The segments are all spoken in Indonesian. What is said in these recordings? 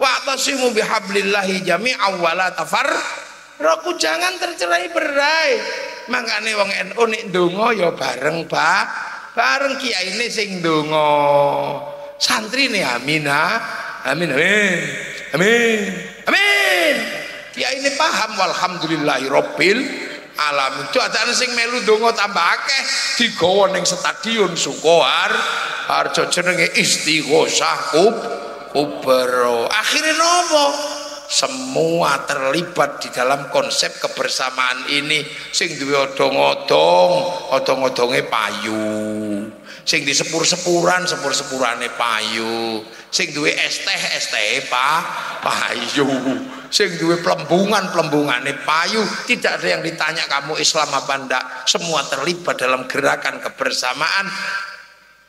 Wa'tasimu bihablillahi jami'an wa la tafarraqu jangan tercerai berai. Makane wong NU nek ndonga ya bareng, Pak. Bareng kiai ini sing ndonga. Santri nih amin Amin amin. Amin. Amin. Ini paham walhamdulillahi rabbil alamin. Cuacane sing melu donga tambah akeh digawa ning stadion Sukohar Harjo jenenge istighosah kubro. Akhirnya nopo? Semua terlibat di dalam konsep kebersamaan ini. Sing duwe odong-odong, odong-odonge payu. Sing di sepur-sepuran, sepur-sepurane payu. Sing duwe es teh, pa, payu. Sing duwe pelembungan, pelembungane payu. Tidak ada yang ditanya kamu Islam apa ndak. Semua terlibat dalam gerakan kebersamaan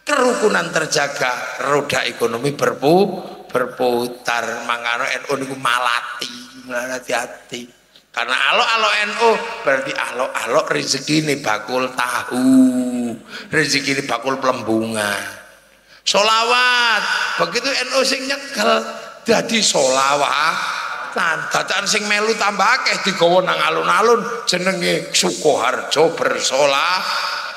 kerukunan terjaga roda ekonomi berpu berputar. Mangano NU niku malati hati-hati karena alo-alo NU berarti alo-alo rezeki ini bakul tahu. Rezeki ini bakul pelembungan. Solawat begitu NU sing nyekel jadi solawat Dadaan sing melu tambah akeh digawa nang alun-alun. Jenenge Sukoharjo bersolah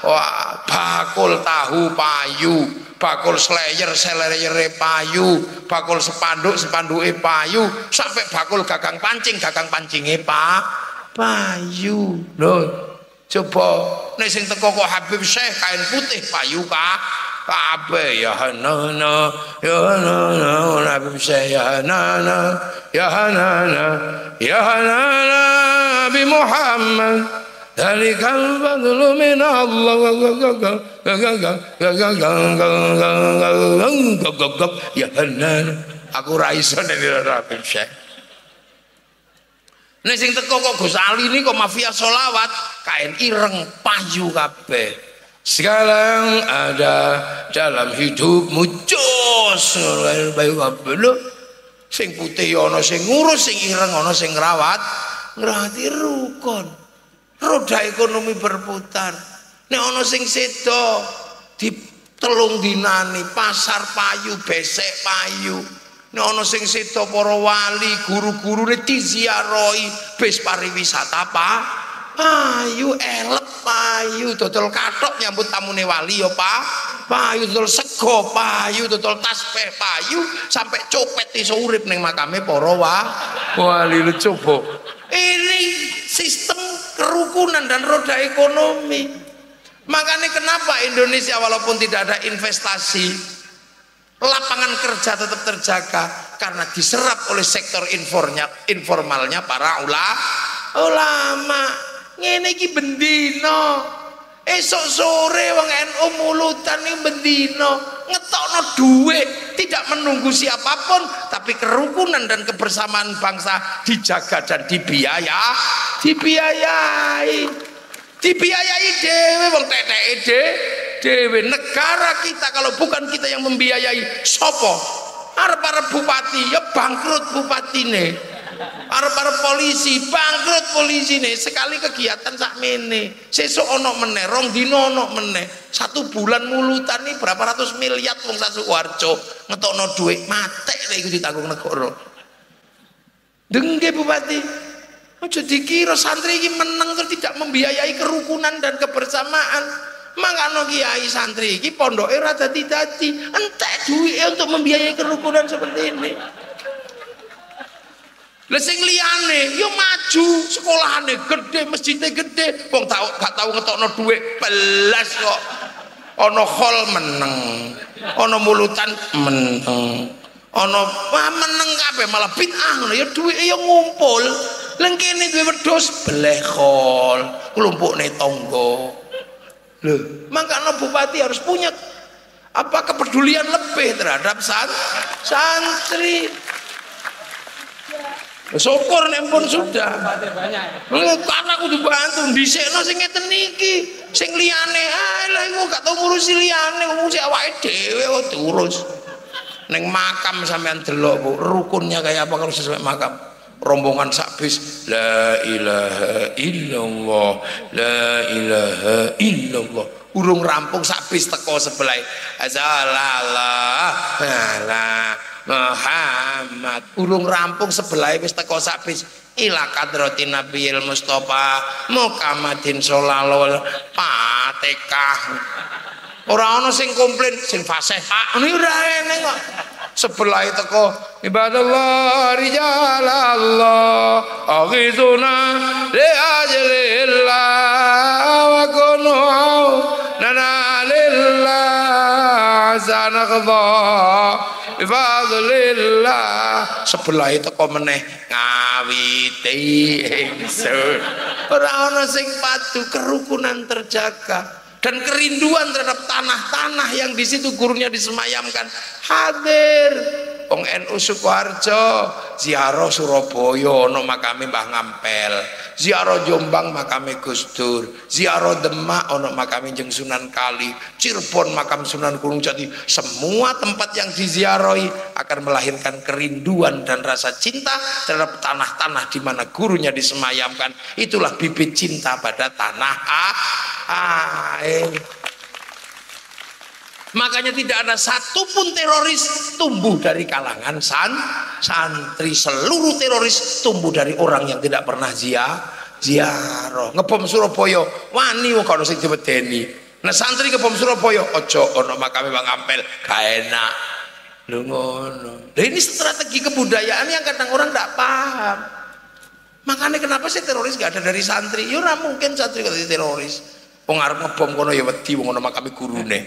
Wah, bakul tahu payu, bakul slayer selayere payu, bakul sepanduk sepanduke payu, sampai bakul gagang pancing gagang pancingnya pak payu. Loh, coba nek sing teko kok Habib Syekh kain putih payu kah? Kabe ya hanana ya hanana Habib Syekh ya hanana ya hanana ya hanana Nabi Muhammad Dalikal fadlu min Allah Ya benar Aku raiso dari Rabim Syekh Nek sing teko kok Gus Ali ini kok mafia solawat kain ireng payu kabeh. Sekarang ada dalam hidup mucus bayu kabeh. Sing putih ana sing ngurus sing ireng ana sing ngrawat, ngrawati rukun roda ekonomi berputar. Nek ana sing sedo di telung dinani pasar payu besek payu. Nek ana sing sedo para wali guru-gurune diziarahi bis pariwisata apa payu elep payu dodol kathok nyambut tamune wali ya Pak. Payu dodol sego payu dodol tasbih payu sampai copet iso urip ning makame para wali lu coba. Ini sistem kerukunan dan roda ekonomi. Makanya kenapa Indonesia walaupun tidak ada investasi lapangan kerja tetap terjaga? Karena diserap oleh sektor informalnya, informalnya para ulama ulama ini ki bendino esok sore wong NU mulutan ini bendino ngetokno duit tidak menunggu siapa pun tapi kerukunan dan kebersamaan bangsa dijaga dan dibiaya dibiayai. Dibiayai dewe wong teteke de dewe negara kita kalau bukan kita yang membiayai sopo? Arep-arep bupati ya bangkrut bupatine para para polisi bangkrut polisi nih sekali kegiatan sak mene sesuk ono meneh rong dino ono meneh. Satu bulan mulutan nih berapa ratus miliar wong warco ngetokno duit mate nek iku ditanggung negara. Dengge bupati. Aja dikira santri ini menang terus tidak membiayai kerukunan dan kebersamaan. Mangano kiai santri iki pondoke ora dadi-dadi. Entek duit untuk membiayai kerukunan seperti ini lah sing liyane yo maju, sekolahane gede, masjidnya gede. Wong tau gak tau ngetokno dhuwit belas kok. Ana hall meneng. Ana mulutan meneng. Ana wah meneng kabeh malah bid'ah ngono ya dhuwite yo ngumpul. Leng kene duwe wedhus beleh hall, klumpukne tangga. Lho, makanya bupati harus punya apa kepedulian lebih terhadap santri. Syukur nek pun sudah. Karena aku dibantu dhisikno sing ngeten iki. Sing liyane ae lha iku gak tau ngurusi liyane, ngurusi awake dhewe kok diurus. Ning makam sampean delok Bu, rukunnya kayak apa kalau sesuai makam. Rombongan sak bis la ilaha illallah, la ilaha illallah. Urung rampung sak bis teko sebelah. Azalallah. Lah Muhammad. Urung rampung sebelah wis teko sabis ila kadrati nabiyil mustafa mukamadin sallallahu patekah ora ana sing komplain sing fasih. Pak ngene ora enek kok. Sebelah teko ibadallah rijalallah aghizuna li ajlillah wa kunu nana lillah sanaqdha bifadlillah sebelah itu kok meneh ngawiti. Ingsun ora ana sing padu kerukunan terjaga dan kerinduan terhadap tanah-tanah yang di situ gurunya disemayamkan. Hadir. Wong NU Sukoharjo ziarah Surabaya ono makame Mbah Ngampel. Ziarah Jombang makame Gus Dur. Ziarah Demak ono makame Jeng Sunan Kali. Cirebon makam Sunan Gunung Jati. Semua tempat yang diziarahi akan melahirkan kerinduan dan rasa cinta terhadap tanah-tanah di mana gurunya disemayamkan. Itulah bibit cinta pada tanah air makanya tidak ada satupun teroris tumbuh dari kalangan san santri. Seluruh teroris tumbuh dari orang yang tidak pernah zia ziarah. Ngebom Surabaya wani wong kalau sing diwedeni. Nah santri ngebom Surabaya ojo ono makame Bang Ampel. Gak enak. Lho ngono. Nah, ini strategi kebudayaan yang kadang orang tidak paham. Makanya kenapa sih teroris gak ada dari santri? Ya mungkin santri kata teroris wong arep ngebom kono ya wedi wong ono makame gurune.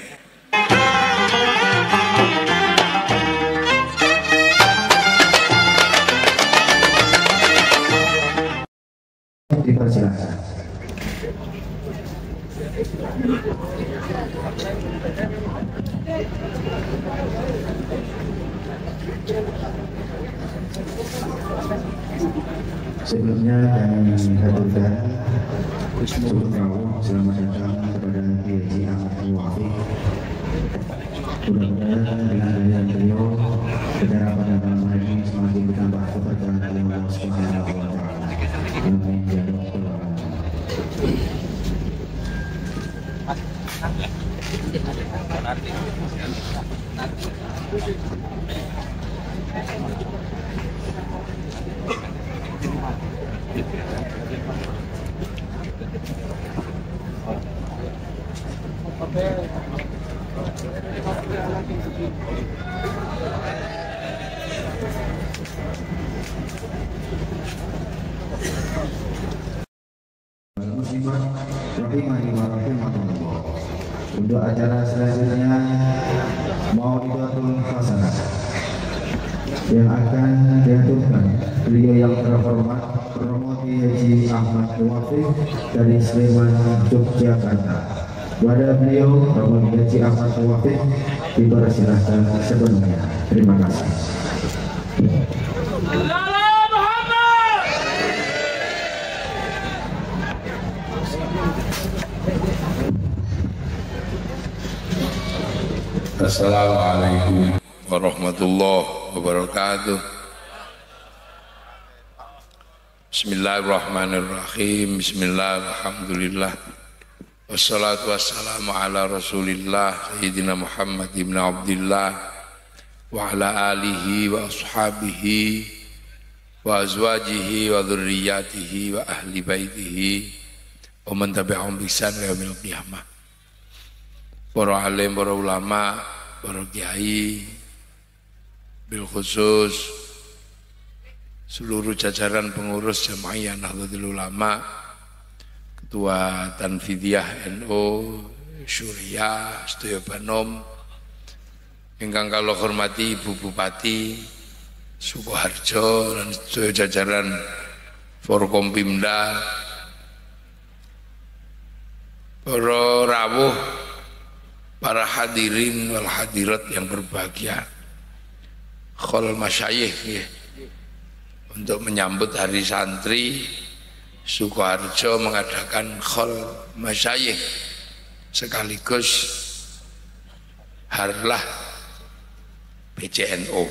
Sebelumnya kami haturkan selamat datang kepada Kiai Ahmad Wafi Mudah-mudahan dengan kehadiran beliau secara pada malam hari ini semakin bertambah keberkahan Allah Subhanahu wa taala. Amin ya rabbal Okay. Acara selanjutnya mau dibantu Hasanah yang akan diaturkan beliau yang terhormat Promoti Haji Ahmad Muwafiq dari Sleman, Yogyakarta. Kepada beliau Bapak Gaji Ahmad Tawafiq dipersilahkan sebelumnya. Terima kasih. Assalamualaikum warahmatullahi wabarakatuh. Bismillahirrahmanirrahim. Bismillahirrahmanirrahim. Wassalatu wassalamu ala rasulillah Sayyidina Muhammad ibn Abdullah Wa ala alihi wa ashabihi Wa azwajihi wa dhurriyatihi wa ahli baitihi Wa man tabi'ahum bisan wa yamil qiyamah Para alim, para ulama, para kiai Bil khusus Seluruh jajaran pengurus jamaah Nahdlatul Ulama Ketua Tanfidiyah NU Surya Sedaya Banom ingkang kalau hormati Ibu Bupati Sukoharjo dan sedaya jajaran Forkompimda para rawuh para hadirin wal hadirat yang berbahagia khol masyayikh ya. untuk menyambut hari santri Sukoharjo mengadakan khol masyayikh sekaligus harlah PCNO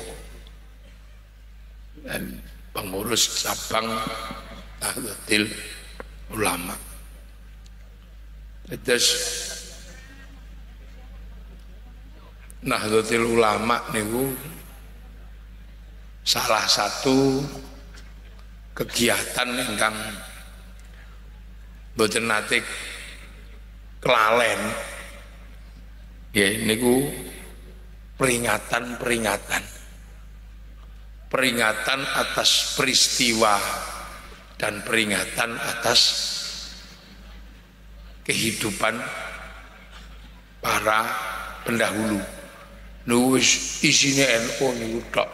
dan pengurus cabang Nahdlatul Ulama. Terus Nahdlatul Ulama niku salah satu kegiatan ingkang boten nate kelalen ya niku peringatan-peringatan peringatan atas peristiwa dan peringatan atas kehidupan para pendahulu. Nuwis isine NU niku tok.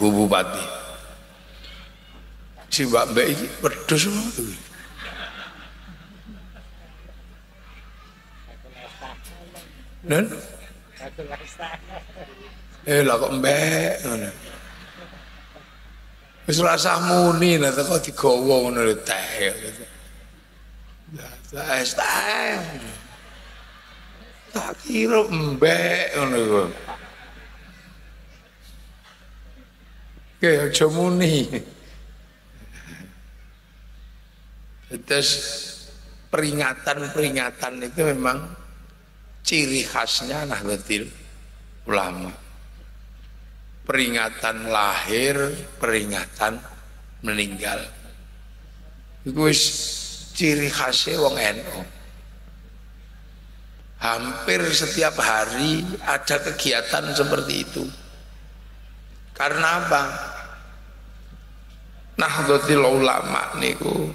Bu Bupati. Si Mbak Mbak iki wedhus Dan Eh lah kok mbek ngono. Wis rasah muni nek kok digawa ngono lho teh. Ya, teh. Tak kira mbek ngono kok. Kayak aja muni. Peringatan-peringatan itu memang ciri khasnya Nahdlatul Ulama peringatan lahir, peringatan meninggal. Itu ciri khasnya wong NU. Hampir setiap hari ada kegiatan seperti itu. Karena apa? Nahdlatul Ulama niku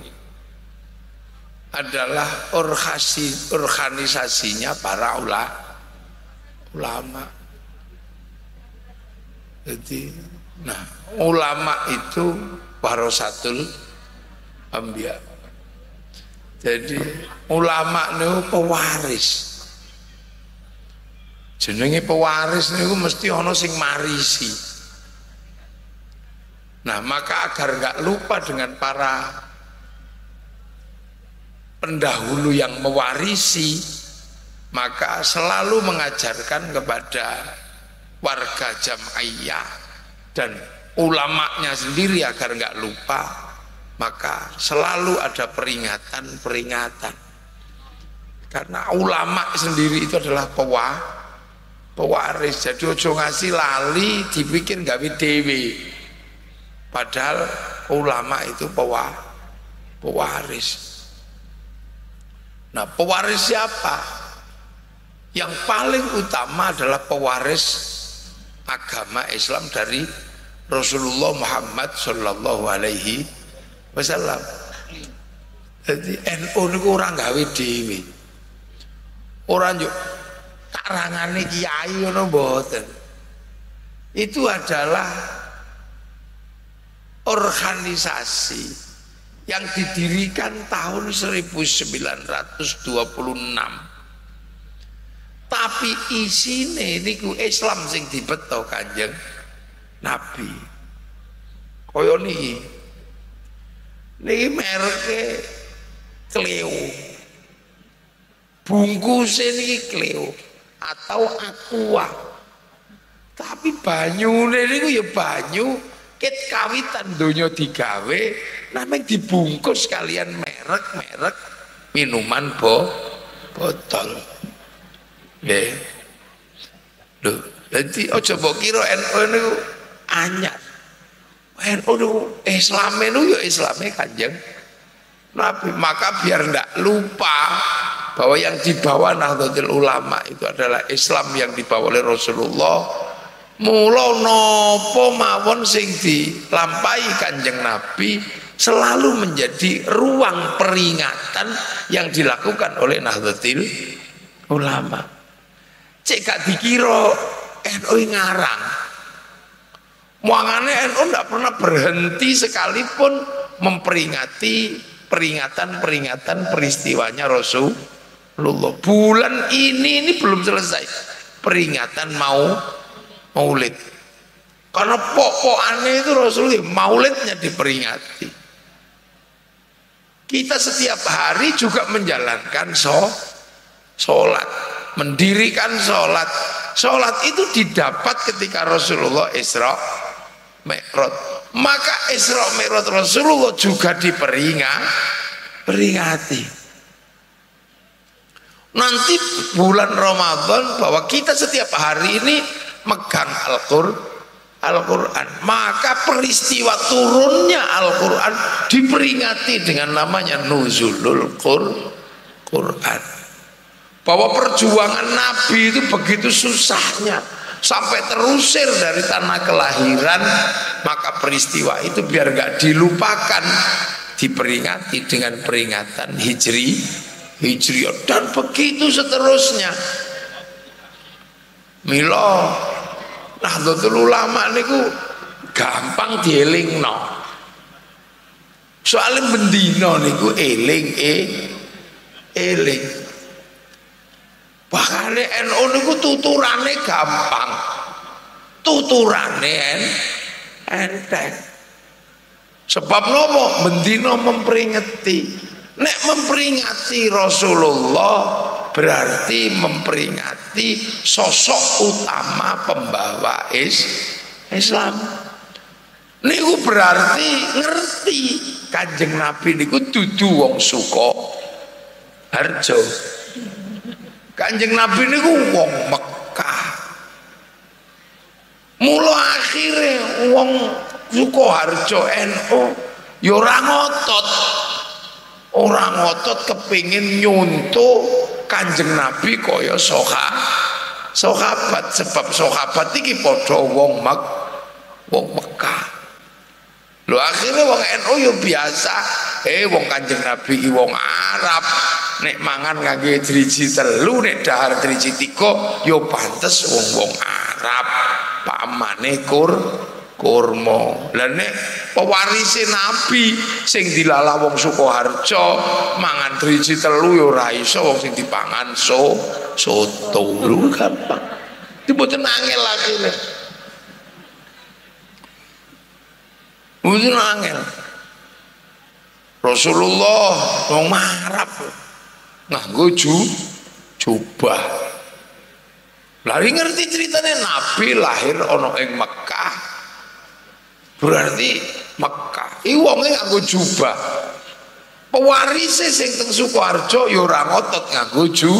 adalah organisasinya para ulama. Jadi, nah ulama itu warasatul ambia. Jadi ulama itu pewaris. Jenenge pewaris niku mesti ono sing marisi. Nah, maka agar nggak lupa dengan para pendahulu yang mewarisi, maka selalu mengajarkan kepada warga jam'iyah dan ulamanya sendiri agar nggak lupa maka selalu ada peringatan-peringatan karena ulama sendiri itu adalah pewah pewaris jadi ojo ngasih lali dipikir nggak dewi padahal ulama itu pewah pewaris nah pewaris siapa yang paling utama adalah pewaris agama Islam dari Rasulullah Muhammad Shallallahu Alaihi Wasallam. Jadi NU niku orang gawe dewi. Orang yuk karangane kiai ngono mboten. Itu adalah organisasi yang didirikan tahun 1926 tapi isine niku Islam sing dibeto Kanjeng Nabi. Kaya niki. Niki mereke Cleo. Bungkusnya niki Cleo atau Aqua. Tapi banyu niku ya banyu ket kawitan donya digawe namanya dibungkus kalian merek-merek minuman bo botol. Nggih. Lho, dadi aja mbok kira NU niku anyar. NU niku Islam niku ya Islame Kanjeng Nabi. Maka biar ndak lupa bahwa yang dibawa Nahdlatul Ulama itu adalah Islam yang dibawa oleh Rasulullah. Mula napa mawon sing dilampahi Kanjeng Nabi selalu menjadi ruang peringatan yang dilakukan oleh Nahdlatul Ulama cek gak dikira NU ngarang muangannya NU tidak pernah berhenti sekalipun memperingati peringatan-peringatan peristiwanya Rasulullah. Bulan ini ini belum selesai. Peringatan mau maulid. Karena pokok-pokoknya itu Rasulullah maulidnya diperingati. Kita setiap hari juga menjalankan so, sholat. Mendirikan sholat. Sholat itu didapat ketika Rasulullah Isra Mi'raj. Maka Isra Mi'raj Rasulullah juga diperingat peringati nanti bulan Ramadan bahwa kita setiap hari ini megang Al-Qur'an Al-Quran. Maka peristiwa turunnya Al-Quran diperingati dengan namanya nuzulul Quran. Bahwa perjuangan Nabi itu begitu susahnya. Sampai terusir dari tanah kelahiran maka peristiwa itu biar gak dilupakan diperingati dengan peringatan hijri hijriah dan begitu seterusnya Milo Nahdlatul Ulama niku gampang dielingno. Soale bendina niku eling e eling. Bahkan NU niku tuturane gampang. Tuturane en enteng. Sebab nopo bendina memperingati. Nek memperingati Rasulullah berarti memperingati sosok utama pembawa is Islam. Niku berarti ngerti kanjeng Nabi niku dudu wong suko harjo. Kanjeng Nabi niku wong Mekah. Mula akhirnya wong suko harjo NU ya ora ngotot orang ngotot kepingin nyuntuk kanjeng Nabi kaya soha sohabat. Sebab sohabat iki padha wong mek wong Mekah. Lho akhirnya wong NU yo biasa. Eh wong kanjeng Nabi iki wong Arab. Nek mangan ngangge driji telu nek dahar driji tiga yo pantes wong-wong Arab. Pamane kur kurma. Lah nek pewarise nabi sing dilala wong Sukoharjo mangan driji telu ya ora iso wong sing dipangan so soto. Lu gampang. Diboten angel nih Mboten angel. Rasulullah wong marap nganggo ju jubah. Lari ngerti ceritanya Nabi lahir ono ing Mekah berarti Mekah. Iki wonge nganggo jubah. Pewarise sing teng Sukoharjo ya ora ngotot nganggo ju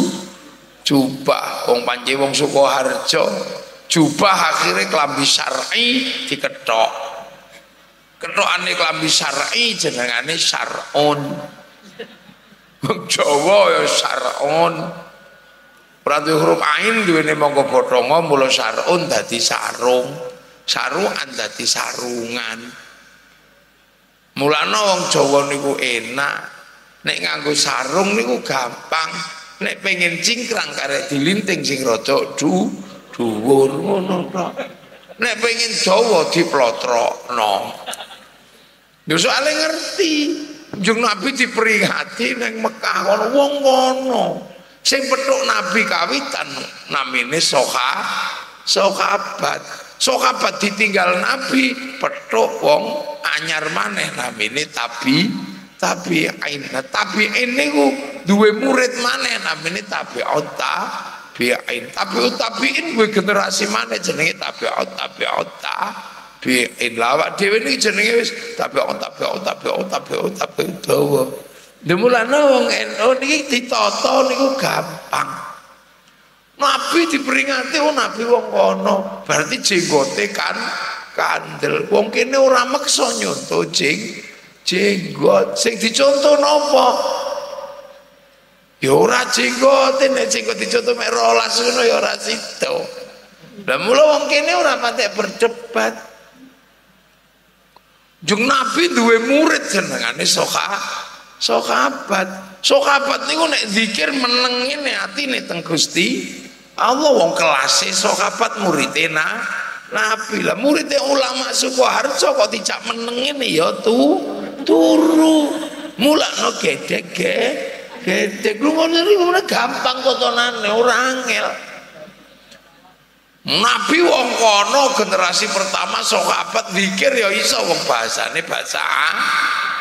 jubah. Wong panci wong Sukoharjo jubah akhirnya kelambi syar'i diketok ketokane kelambi syar'i jenengane syar'un. Wong Jawa ya syar'un. Berarti huruf ain duwene monggo bothonga mula syar'un dadi sarung saruan dadi sarungan. Mulana wong Jawa niku enak. Nek nganggo sarung niku gampang. Nek pengen cingkrang karek dilinting sing rada du dhuwur ngono tok. Nek pengen dawa diplotrokno. Yo soalé ngerti. Jung Nabi diperingati neng Mekah kono wong kono sing petuk Nabi kawitan namine soha sohabat sahabat ditinggal nabi petuk wong anyar maneh. Namine tabi tabi ain. Tabi ini ku duwe murid maneh. Namine tabi ota biain tapi tabiin gue generasi mana jenenge tapi tabi ota biain lawak dewe ini jenenge wis tapi tabi tabi tabi tabi dawa demulana wong NU niki ditata niku gampang Nabi diperingati oh Nabi wong kono. Berarti jenggote kan kandel. Wong kene ora meksa nyonto jeng jenggot. Sing dicontoh napa? Ya ora jenggote nek jenggot dicontoh mek rolas ngono ya ora sida. Lah mula wong kene ora patek berdebat. Jung Nabi duwe murid jenengane Soka Sokabat. Sokabat niku nek zikir meneng ngene atine teng Gusti Allah wong kelas sahabat muridena Nabi lah. Muridnya ulama Sukoharjo kok tidak meneng ini ya tu turu. Mulak no gedek ge gedek. Lu ngono gampang kotonane ora angel. Nabi wong kono generasi pertama sahabat zikir ya iso wong bahasane bahasa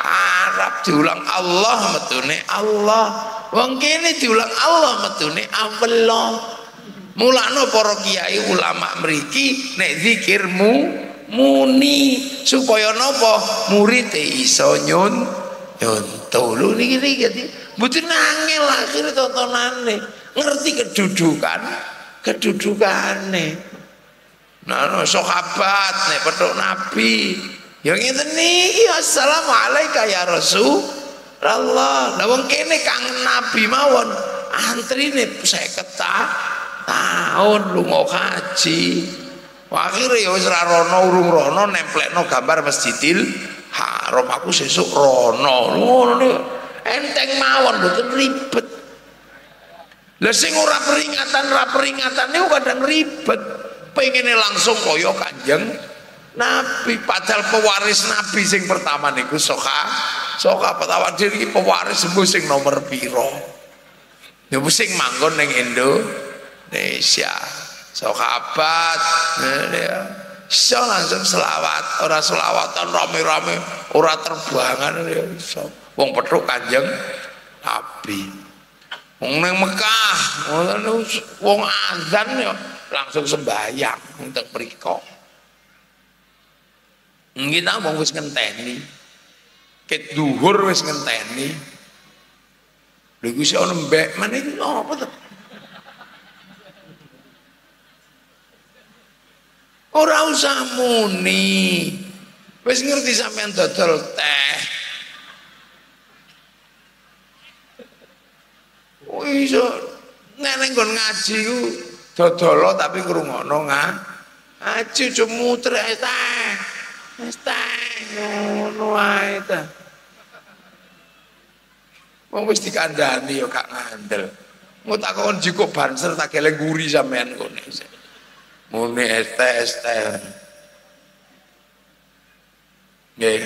Arab. Diulang Allah metune Allah. Wong kene diulang Allah metune Allah mulakno para kiai ulama mriki nek zikirmu muni. Supaya napa? Murid iso nyun nyonto lho niki niki mboten angel akhir tontonane. Ngerti kedudukan? Kedudukane. Nah no, sahabat nek petuk nabi. Yang ngeten niki assalamualaikum ya rasul Allah lah wong kene kangen nabi mawon. Antrine 50 tahun lunga haji. Akhirnya ya wis rono urung rono nemplekno gambar Masjidil Haram. Aku sesuk rono. Enteng mawon mboten ribet. Lah sing ora peringatan ora peringatan niku kadang ribet. Pengen langsung koyo kanjeng Nabi. Padahal pewaris Nabi sing pertama niku soka soka pertama diri pewaris sing nomor piro? Ya sing manggon ning Indonesia. Sahabat ya. Iso langsung selawat. Ora selawatan rame-rame. Ora terbangan ya. Iso wong petuk kanjeng Nabi. Wong ning Mekah. Wong azan ya langsung sembahyang untuk mriko kita mau wis ngenteni. Ket duhur wis ngenteni. Lha iku sik ana mbek meneh apa to Ora usah muni. Wis ngerti sampean dodol teh. Oh iso neneng nggon ngaji ku dodolo tapi ngrungokno ngaji muter teh. Wis teh ngono ae ta. Wong wis dikandani yo gak ngandel. Mau takon jiko banser tak geleng guri sampean kene muni este nggih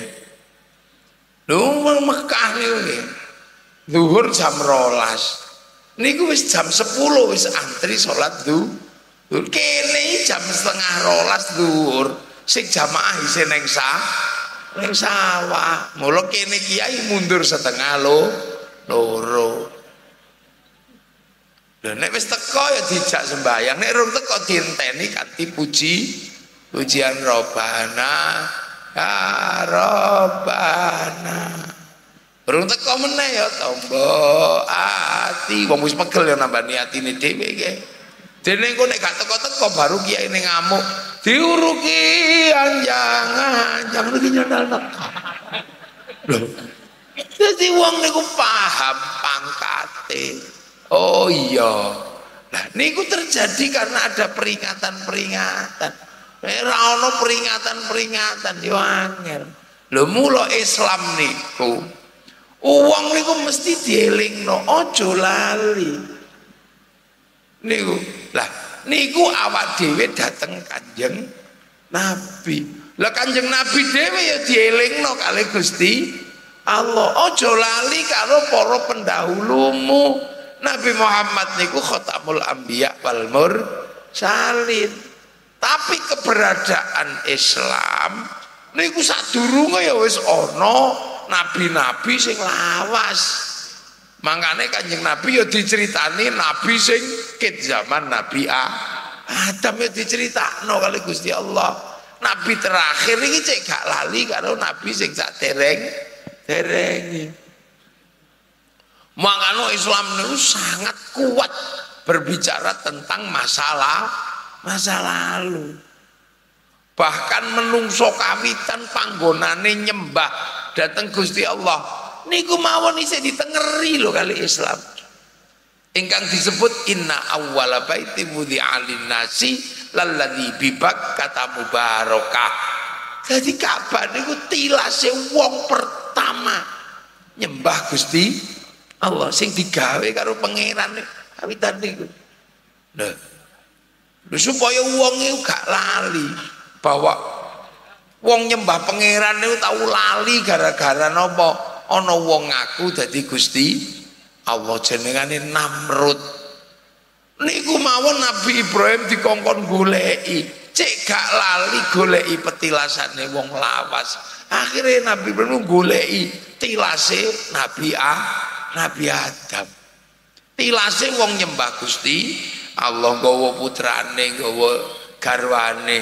lho Mekah niku zuhur jam rolas. Niku wis jam 10 wis antri salat zuhur kene jam setengah rolas zuhur. Sing jamaah isih ning sah ning sawah. Mulo kene kiai mundur setengah lo loro Lho nek wis teko ya dijak sembayang, nek rung teko dienteni kanthi puji pujian robana ya robana. Rung teko meneh ya tombo ati, wong wis pegel ya nambani atine dhewe iki. Dene engko nek gak teko-teko baru kiai ning ngamuk, diuruki anjang-anjang iki nyandal teko. Lho. Dadi wong niku paham pangkate. Oh iya. Nah, niku terjadi karena ada peringatan-peringatan. Ora ana peringatan-peringatan yo angel. Lho Islam niku uang niku mesti dielingno, aja lali. Niku. Lah, niku awak dhewe dateng Kanjeng Nabi. Lah Kanjeng Nabi dhewe ya dielingno kali Gusti Allah. Aja lali karo para pendahulumu. Nabi Muhammad niku khotamul anbiya wal mursalin. Tapi keberadaan Islam niku sadurunge ya wis ana nabi-nabi sing lawas. Mangkane Kanjeng Nabi ya diceritani nabi sing ket zaman Nabi A. Adam ya diceritakno kali Gusti Allah. Nabi terakhir iki cek gak lali karo nabi sing sak dereng dereng. Makanya Islam itu sangat kuat berbicara tentang masalah masa lalu. Bahkan menungso kawitan panggonane nyembah datang Gusti Allah. Niku mawon isih ditengeri loh kali Islam. Ingkang disebut inna awwala baiti alin nasi lalladzi bibak kata mubarakah. Jadi Ka'bah niku tilase wong pertama nyembah Gusti Allah sing digawe karo pangeran kawitan niku. Nah. supaya wong iku gak lali bahwa wong nyembah pangeran niku tau lali gara-gara napa ana wong ngaku dadi Gusti Allah jenengane Namrud. Niku mawon Nabi Ibrahim dikongkon goleki, cek gak lali goleki petilasane wong lawas. Akhirnya Nabi Ibrahim goleki tilase Nabi Ah Nabi Adam. Tilase wong nyembah Gusti Allah nggawa putrane nggawa garwane.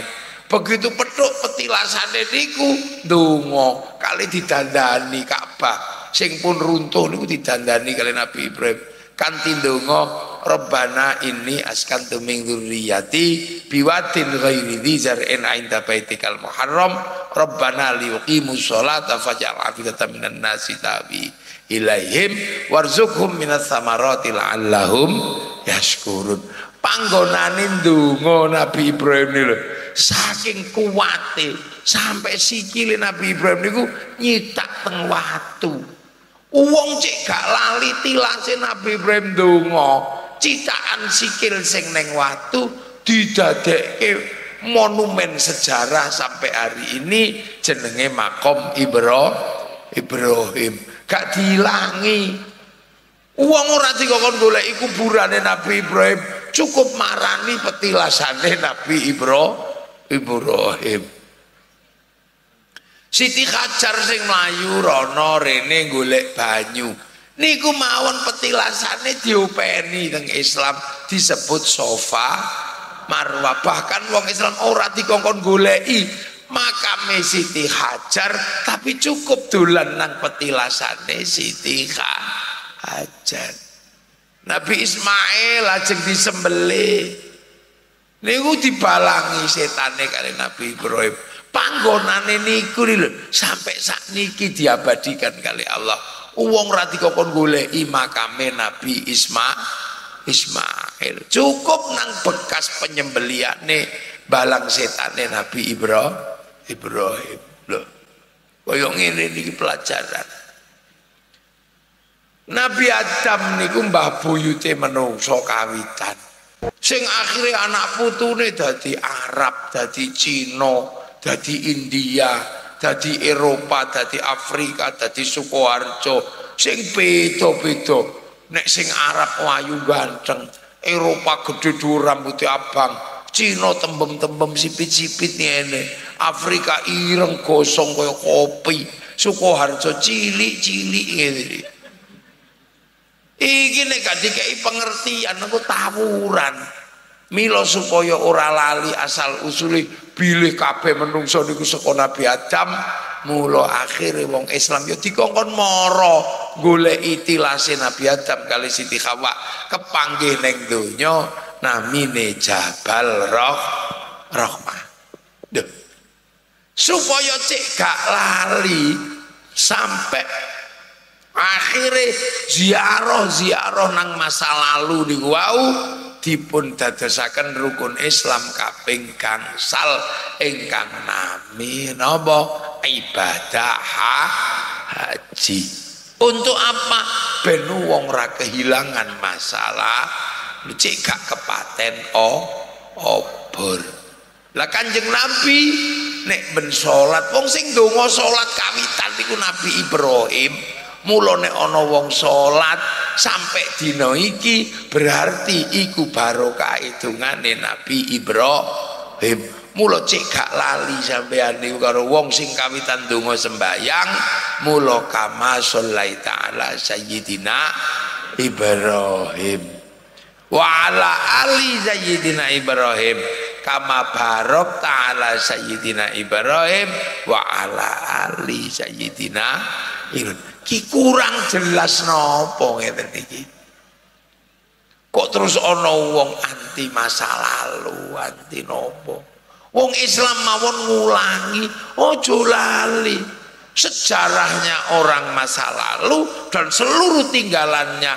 Begitu petuk petilasane niku ndonga kali didandani Ka'bah. Sing pun runtuh niku didandani kali Nabi Ibrahim. Kanthi ndonga Rabbana inni askantu min dzurriyyati biwadin ghairi dzi zar'in 'inda baitikal muharram. Rabbana liyuqimus sholata faj'al afidatan minan nasi tabi ilaihim warzuqhum minas samarati la'allahum yashkurun. Panggonane ndonga Nabi Ibrahim niku saking kuwate sampai sikile Nabi Ibrahim niku nyitak teng watu. Uang cek gak lali tilase Nabi Ibrahim donga citakan sikil sing neng watu didadekke monumen sejarah sampai hari ini jenenge makom Ibro Ibrahim gak dihilangi uang ora dikokon golek kuburane Nabi Ibrahim cukup marani petilasane Nabi Ibro Ibrahim Siti Hajar sing mlayu rono rene golek banyu. Niku mawon petilasane diopeni teng Islam disebut sofa marwah. Bahkan wong Islam ora dikongkon goleki makame Siti Hajar tapi cukup dolan nang petilasane Siti Hajar. Nabi Ismail lajeng disembelih. Niku dibalangi setane kali Nabi Ibrahim panggonane niku lho sampai sak niki diabadikan kali Allah uang rati kokon goleki makame Nabi Isma Ismail cukup nang bekas penyembeliane balang setane Nabi Ibrahim Ibrahim. Lho koyo ngene niki pelajaran. Nabi Adam niku mbah buyute menungso kawitan. Sing akhirnya anak putune dadi Arab dadi Cina dadi India, dadi Eropa, dadi Afrika, dadi Sukoharjo, sing beda-beda. Nek sing Arab wayu ganteng, Eropa gede dhuwur rambutnya abang, Cina tembem-tembem sipit-sipit ngene, Afrika ireng gosong kaya kopi, Sukoharjo cilik-cilik ngene. Iki nek gak dikai pengertian aku tawuran. Milo supaya ora lali asal usuli bilih kabeh menungso niku saka Nabi Adam mula akhire wong Islam ya dikongkon mara goleki tilase Nabi Adam kali Siti Hawa kepanggih ning donya namine Jabal Roh Rahmah. Duh. Supaya cek gak lali sampai akhirnya ziarah ziarah nang masa lalu niku wau dipun dadosaken rukun Islam kaping gangsal ingkang nami napa ibadah haji untuk apa ben wong ora kehilangan masalah cek gak kepaten oh obor. Lah kanjeng nabi nek ben salat wong sing donga salat kawitan niku nabi Ibrahim. Mulane ana wong salat sampai dina iki berarti iku barokah idungane Nabi Ibrahim. Mula cek gak lali sampean niku karo wong sing kawitan donga sembayang mula kama sallaita ala sayyidina Ibrahim wa ala ali sayyidina Ibrahim kama barok ta'ala sayyidina Ibrahim wa ala ali sayyidina Ibrahim. Ki kurang jelas nopo ngeten iki? Kok terus ana wong anti masa lalu anti nopo? Wong Islam mawon ngulangi ojo lali. Sejarahnya orang masa lalu dan seluruh tinggalannya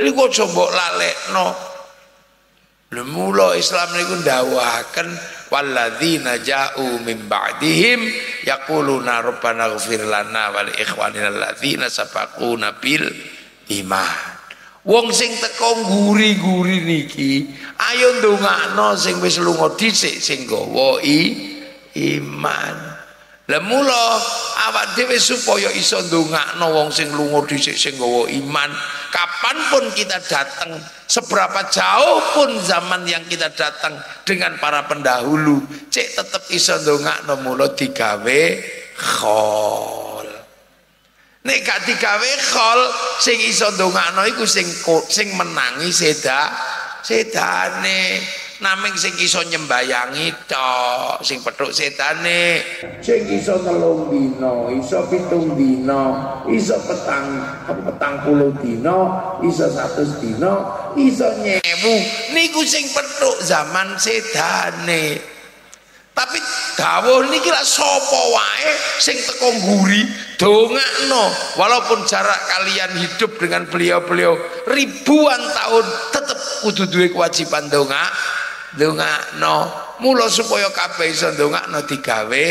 ini kok coba lalek no Lemula Islam niku ndawaken walladzina ja'u min ba'dihim yaquluna rabbana ighfir lana wa li ikhwanina alladzina sabaquna bil iman. Wong sing teko guri-guri niki ayo ndongakno sing wis lunga dhisik sing gawa iman lah awak dhewe supaya iso ndongakno wong sing lunga dhisik sing gawa iman kapan pun kita datang seberapa jauh pun zaman yang kita datang dengan para pendahulu cek tetep iso ndongakno mula digawe khol. Nek gak digawe khol sing iso ndongakno iku sing sing menangi seda sedane naming sing iso nyembayangi tok sing petuk setane. Sing iso telung dina iso pitung dina iso petang petang puluh dina iso satu dina iso nyewu. Niku sing petuk zaman sedane. Tapi dawuh niki lak sapa wae sing teko nguri dongakno. Walaupun jarak kalian hidup dengan beliau-beliau ribuan tahun tetep kudu duwe kewajiban dongak ndongakno. Mula supaya kabeh iso ndongakno digawe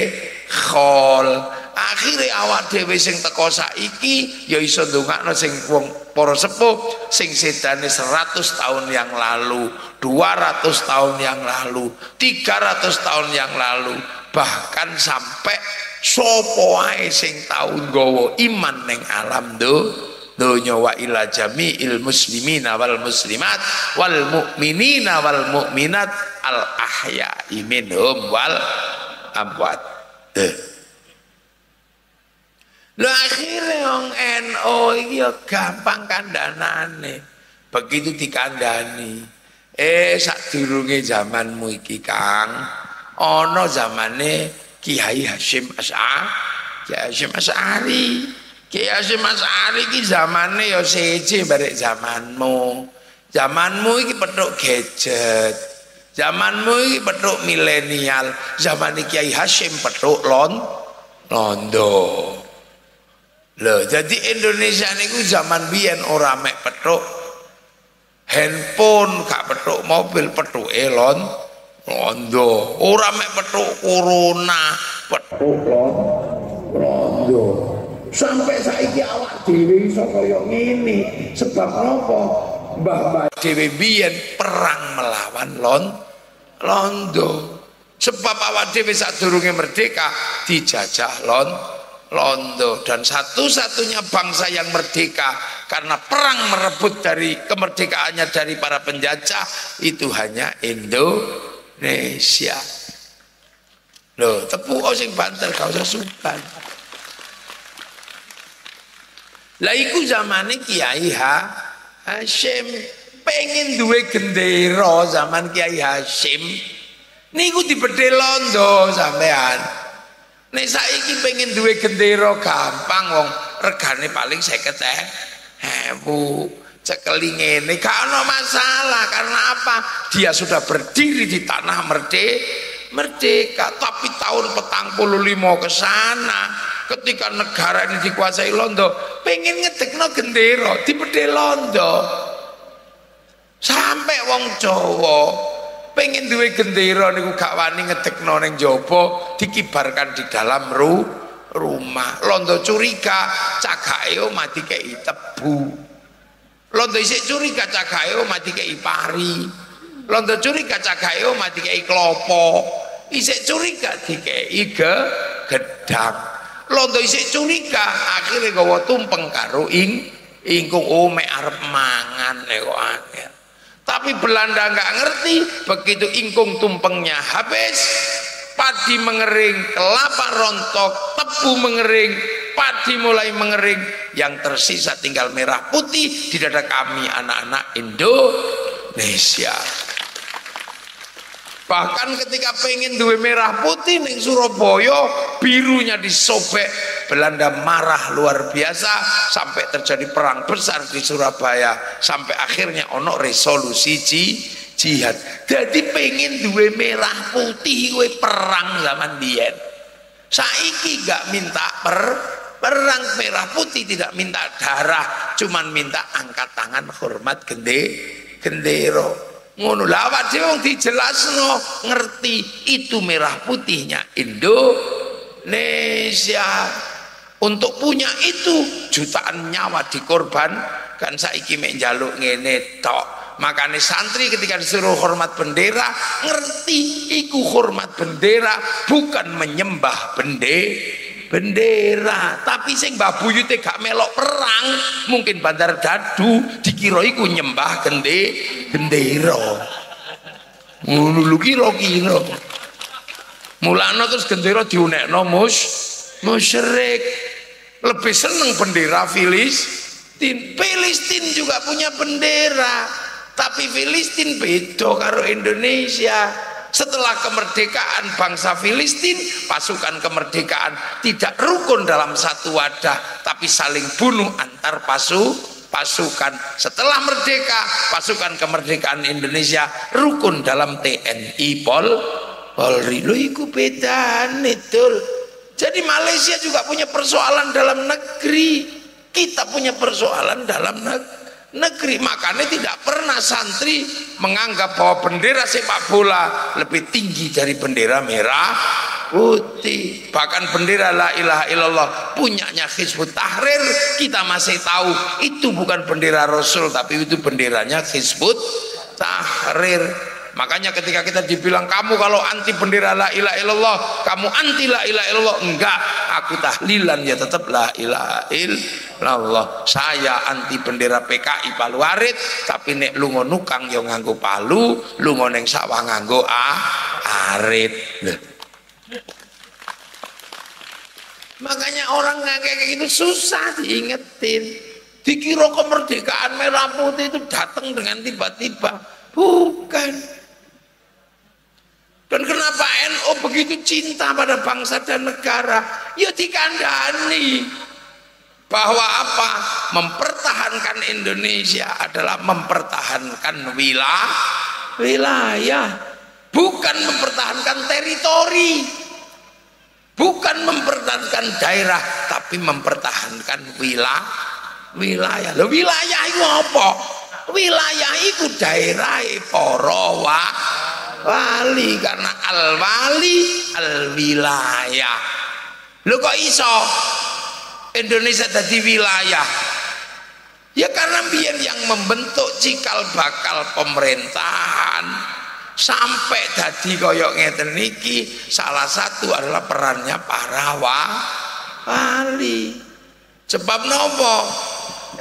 khol. Akhire awak dhewe sing teko saiki ya iso ndongakno sing wong para sepuh sing sedane 100 tahun yang lalu 200 tahun yang lalu 300 tahun yang lalu. Bahkan sampai sapa wae sing tau nggawa iman ning alam do dunya wa ila jami'il muslimina wal muslimat wal mu'minina wal mu'minat al ahya'i minhum wal amwat eh. Lho akhirnya wong NO iki ya gampang kandhanane. Begitu dikandani. Eh sadurunge zamanmu iki Kang, ana zamane Kiai Hashim As'ari. Kiai Hashim As'ari. Kiai Hasyim Asy'ari iki zamane ya seje barek zamanmu. Zamanmu iki petuk gadget. Zamanmu iki petuk milenial. Zaman Kiai Hasyim petuk lon londo. Loh, jadi Indonesia niku zaman biyen ora mek petuk handphone, gak petuk mobil, petuk elon londo. Ora mek petuk corona, petuk lon londo sampai saiki awak dhewe iso kaya ngene. Sebab napa mbah-mbah dhewe biyen perang melawan lon londo. Sebab awak dhewe sadurunge merdeka dijajah lon londo. Dan satu-satunya bangsa yang merdeka karena perang merebut dari kemerdekaannya dari para penjajah itu hanya Indonesia. Loh tepuk oh sing banter kau usah sumpan lah iku zamane Kiai ha Hashim. Pengen duwe gendera zaman Kiai Hashim. Niku dibedhe londo sampean. Nek saiki pengen duwe gendera gampang wong. Regane paling 50 hebu cekeli ngene. Gak ada masalah karena apa? Dia sudah berdiri di tanah merdeka. Merdeka tapi tahun petang puluh lima ke sana ketika negara ini dikuasai Londo pengen ngedekno gendera dipedhe Londo. Sampai wong Jawa pengen duwe gendera niku gak wani ngedekno ning jaba dikibarkan di dalam ru rumah. Londo curiga cagake mati kei tebu. Londo isik curiga cagake mati kei pari. Londo curiga cagake mati kei klopo. Isik curiga dikei ge gedang londo isik curiga akhirnya gawa tumpeng karo ing ingkung oh mek arep mangan kok angel tapi Belanda nggak ngerti begitu ingkung tumpengnya habis padi mengering kelapa rontok tebu mengering padi mulai mengering yang tersisa tinggal merah putih di dada kami anak-anak Indonesia bahkan ketika pengen duwe merah putih ning Surabaya birunya disobek Belanda marah luar biasa sampai terjadi perang besar di Surabaya sampai akhirnya ono resolusi jihad. Jadi pengen duwe merah putih gue perang zaman biyen. Saiki gak minta per perang merah putih tidak minta darah cuman minta angkat tangan hormat gende gendero ngono. Lah awak dhewe wong dijelasno ngerti itu merah putihnya Indonesia. Untuk punya itu jutaan nyawa dikorban kan saiki mek njaluk ngene tok. Makanya santri ketika disuruh hormat bendera ngerti iku hormat bendera bukan menyembah bendera bendera. Tapi sing Mbah Buyute gak melok perang mungkin Bandar Dadu dikira iku nyembah gende gendera ngono lho kira-kira. Mulane terus gendera diunekno mus musyrik. Lebih seneng bendera Filistin. Filistin juga punya bendera tapi Filistin beda karo Indonesia setelah kemerdekaan bangsa Filistin pasukan kemerdekaan tidak rukun dalam satu wadah tapi saling bunuh antar pasu pasukan. Setelah merdeka pasukan kemerdekaan Indonesia rukun dalam TNI Pol Polri. Lu iku betul jadi Malaysia juga punya persoalan dalam negeri. Kita punya persoalan dalam negeri negeri. Makanya tidak pernah santri menganggap bahwa bendera sepak bola lebih tinggi dari bendera merah putih. Bahkan bendera la ilaha illallah punyanya Hizbut Tahrir kita masih tahu itu bukan bendera Rasul tapi itu benderanya Hizbut Tahrir Makanya ketika kita dibilang kamu kalau anti bendera la ilaha illallah, kamu anti la ilaha illallah, enggak, aku tahlilan ya tetap la ilaha illallah. Saya anti bendera PKI Palu Arit, tapi nek lunga nukang yo nganggo palu, lunga ning sawah nganggo ah arit. Makanya orang kayak gitu susah diingetin. Dikira kemerdekaan merah putih itu datang dengan tiba-tiba. Bukan. Dan kenapa NU begitu cinta pada bangsa dan negara? Ya dikandani bahwa apa? Mempertahankan Indonesia adalah mempertahankan wilayah, wilayah, bukan mempertahankan teritori, bukan mempertahankan daerah, tapi mempertahankan wilayah, wilayah. Lo wilayah itu apa? Wilayah itu daerah porowa wali karena al wali al wilayah lo kok iso? Indonesia jadi wilayah. Ya karena biar yang membentuk cikal bakal pemerintahan. Sampai tadi koyok ngeten niki salah satu adalah perannya para wali. Sebab nopo?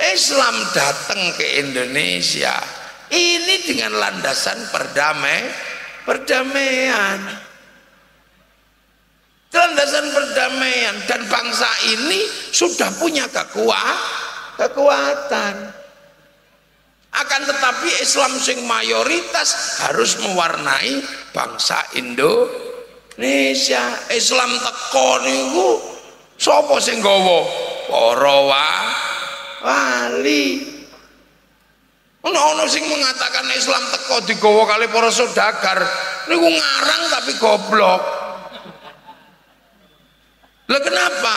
Islam datang ke Indonesia. Ini dengan landasan perdamaian perdamaian. Landasan perdamaian. Dan bangsa ini sudah punya kekuatan kekuatan. Akan tetapi Islam sing mayoritas harus mewarnai bangsa Indonesia. Islam teko niku sapa sing gawa? Para wali Ono-ono sing mengatakan Islam teko digawa kali para saudagar niku ngarang tapi goblok. Lah kenapa?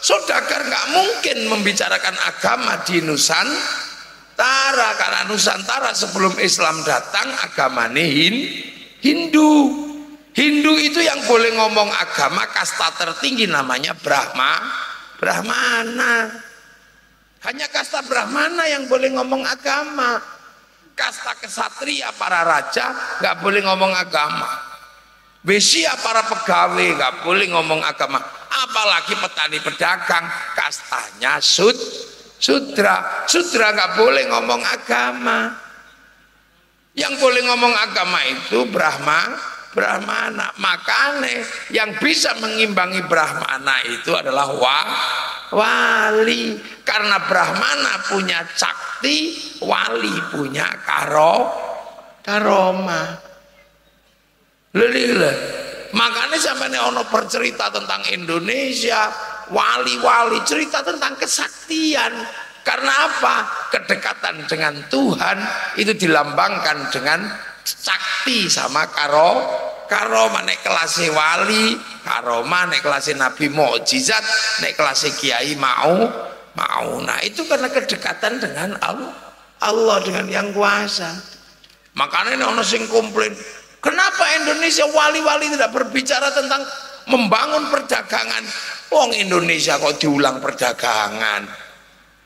Saudagar nggak mungkin membicarakan agama di Nusantara karena Nusantara sebelum Islam datang agama hin Hindu. Hindu itu yang boleh ngomong agama kasta tertinggi namanya Brahma, Brahmana. Hanya kasta Brahmana yang boleh ngomong agama. Kasta kesatria para raja nggak boleh ngomong agama. Besia para pegawai nggak boleh ngomong agama. Apalagi petani pedagang kastanya sud sudra. Sudra nggak boleh ngomong agama. Yang boleh ngomong agama itu Brahma, Brahmana. Makanya yang bisa mengimbangi Brahmana itu adalah wa, wali. Karena Brahmana punya cakti wali punya karo karoma. Lele makanya sampai ono bercerita tentang Indonesia wali-wali cerita tentang kesaktian. Karena apa? Kedekatan dengan Tuhan itu dilambangkan dengan cakti sama karo karoma nek kelas wali karoma nek kelas nabi mukjizat nek kelas kiai mau mau. Nah itu karena kedekatan dengan Allah. Allah dengan yang kuasa. Makanya ini orang sing komplain kenapa Indonesia wali-wali tidak berbicara tentang membangun perdagangan? Wong Indonesia kok diulang perdagangan?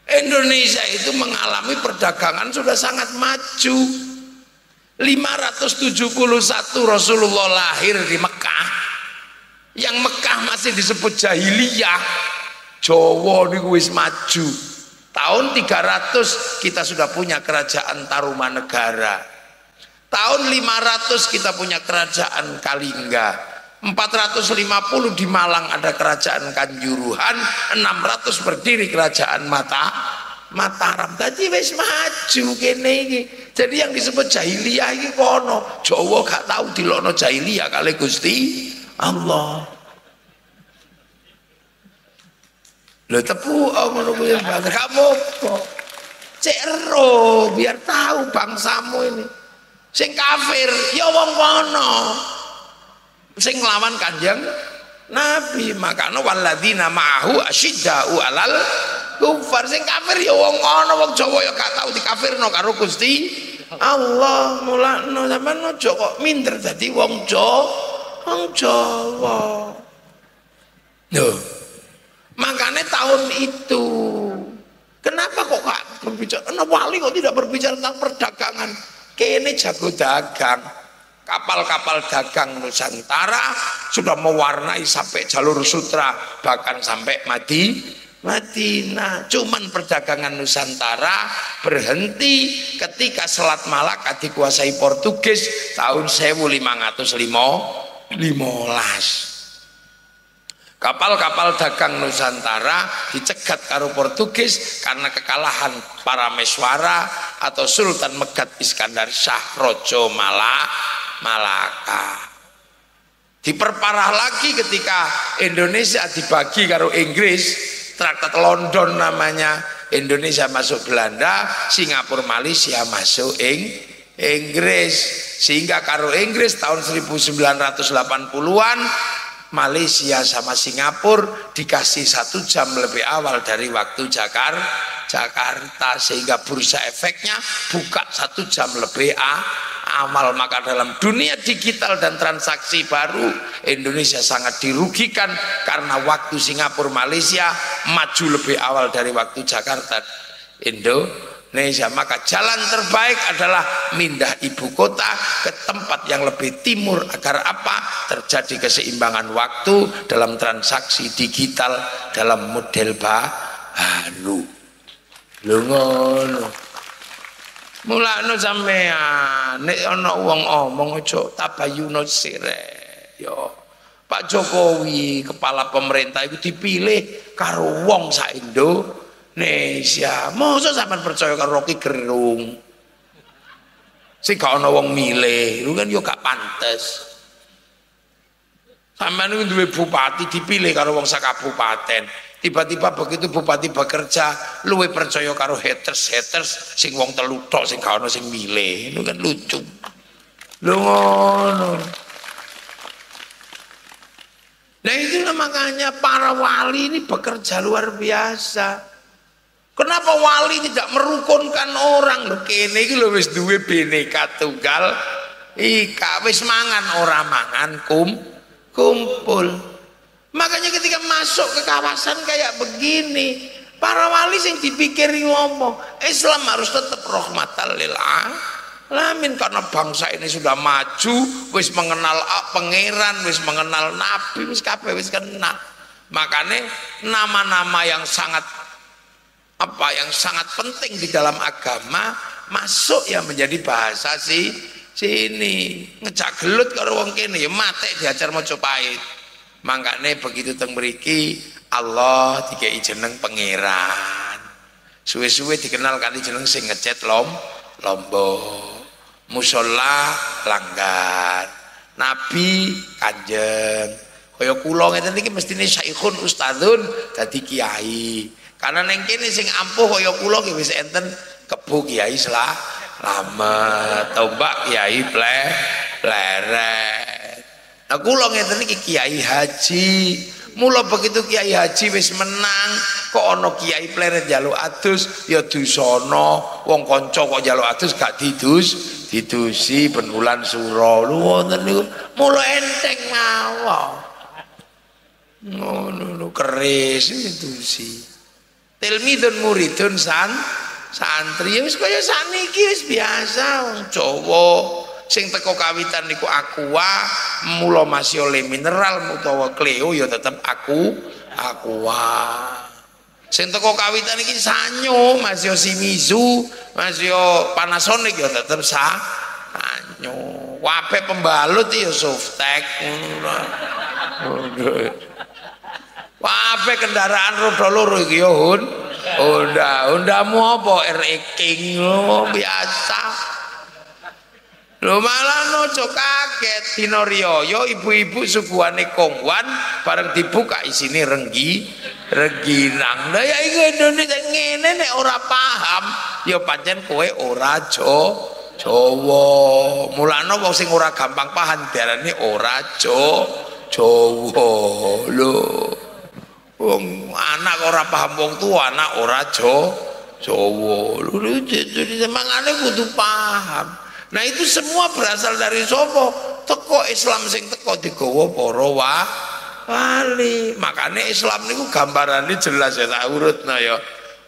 Indonesia itu mengalami perdagangan sudah sangat maju 571 Rasulullah lahir di Mekah. Yang Mekah masih disebut jahiliyah. Jawa ini wis maju. Tahun 300 kita sudah punya kerajaan Tarumanegara. Tahun 500 kita punya kerajaan Kalingga. 450 di Malang ada kerajaan Kanjuruhan. 600 berdiri kerajaan Mata Mataram. Tadi wis maju kene iki Jadi yang disebut jahiliyah ini kono. Jawa gak tahu dilokno jahiliyah kali Gusti Allah. Lho tepu oh ngono kuwi kamu kok. Cek biar tahu bangsamu ini. Sing kafir ya wong kono. Sing nglawan Kanjeng Nabi makanya waladina ma'ahu asyidda'u alal kufar. Sing kafir ya wong kono wong Jawa ya gak tau dikafirno karo Gusti Allah. Mulakno sampean aja kok minder dadi wong Jawa wong Jawa. Lho makanya tahun itu kenapa kok gak berbicara? Nah, wali kok tidak berbicara tentang perdagangan. Kene jago dagang. Kapal-kapal dagang Nusantara sudah mewarnai sampai jalur sutra bahkan sampai mati Madinah. Cuman perdagangan Nusantara berhenti ketika Selat Malaka dikuasai Portugis tahun 1515 Kapal-kapal dagang Nusantara dicegat karo Portugis karena kekalahan para meswara atau Sultan Megat Iskandar Shah Rojo Mala, Malaka. Diperparah lagi ketika Indonesia dibagi karo Inggris, Traktat London namanya, Indonesia masuk Belanda, Singapura Malaysia masuk Ing Inggris. Sehingga karo Inggris tahun 1980-an Malaysia sama Singapura dikasih satu jam lebih awal dari waktu Jakarta Jakarta sehingga bursa efeknya buka satu jam lebih a, amal maka dalam dunia digital dan transaksi baru Indonesia sangat dirugikan karena waktu Singapura Malaysia maju lebih awal dari waktu Jakarta Indo Indonesia. Maka jalan terbaik adalah mindah ibu kota ke tempat yang lebih timur agar apa? Terjadi keseimbangan waktu dalam transaksi digital dalam model baru lu ngono mulakno sampean nek ana wong omong aja tabayuno sire yo Pak Jokowi kepala pemerintah itu dipilih karo wong sak Indo Indonesia. Masa sampean percaya karo Rocky Gerung? Sing gak ana wong milih, lu kan yo gak pantes. Sampean itu duwe bupati dipilih karo wong sakabupaten. Tiba-tiba begitu bupati bekerja, luwe percaya karo haters-haters sing wong telu tok sing gak sing milih. Lu kan lucu. Lu ngono. Nah itulah makanya para wali ini bekerja luar biasa. Kenapa wali tidak merukunkan orang lho kene iki lho wis duwe bineka tunggal ika wis mangan ora mangan kum kumpul. Makanya ketika masuk ke kawasan kayak begini, para wali sing dipikir ngomong, Islam harus tetap rahmatan lil alamin karena bangsa ini sudah maju, wis mengenal pangeran, wis mengenal nabi, wis kabeh wis kenal. Makanya nama-nama yang sangat apa yang sangat penting di dalam agama masuk yang menjadi bahasa si sini ngejak gelut wong kene ya mate diajar maca mangkane begitu teng mriki Allah dikei jeneng pangeran. Suwe-suwe dikenal kali jeneng sing ngecet lom lombo musola langgar. Nabi kanjeng. Kaya kula ngeten iki mestine saikhun ustadzun dadi kiai. Karena neng kene sing ampuh kaya kula ki wis enten kebo kiai lama tombak kiai ple pleret nah kula ngeten iki kiai haji. Mula begitu kiai haji wis menang kok ana kiai pleret jaluk adus? Ya dusana wong kanca kok jaluk adus gak didus didusi ben bulan sura. Lu wonten niku mula enteng mawon ngono lho keris didusi. Tilmidun muridun san santri. Ya wis kaya saniki wis biasa wong Jawa sing teko kawitan niku aqua mula masih oleh mineral utawa kleo ya tetep aku aqua sing teko kawitan iki sanyo masih simizu masih panasonic ya tetep sa sanyo wape pembalut ya softek Wape kendaraan roda loro iki ya. Honda, Hondamu apa? RE King biasa. Lho malah nojo kaget dina riyaya ibu-ibu suguhane kongwan bareng dibuka isine renggi reginang. Lah ya iku Indonesia ngene nek ora paham ya pancen kowe ora jo Jawa. Mulane wong sing ora gampang paham diarani ora jo Jawa. Lho. Wong anak ora paham wong tua, anak ora jo Jawa. Lho jadi semangane kudu paham. Nah itu semua berasal dari sopo. Teko Islam sing teko digawa para wa wali. Makanya Islam niku gambarannya jelas ya tak urutna ya.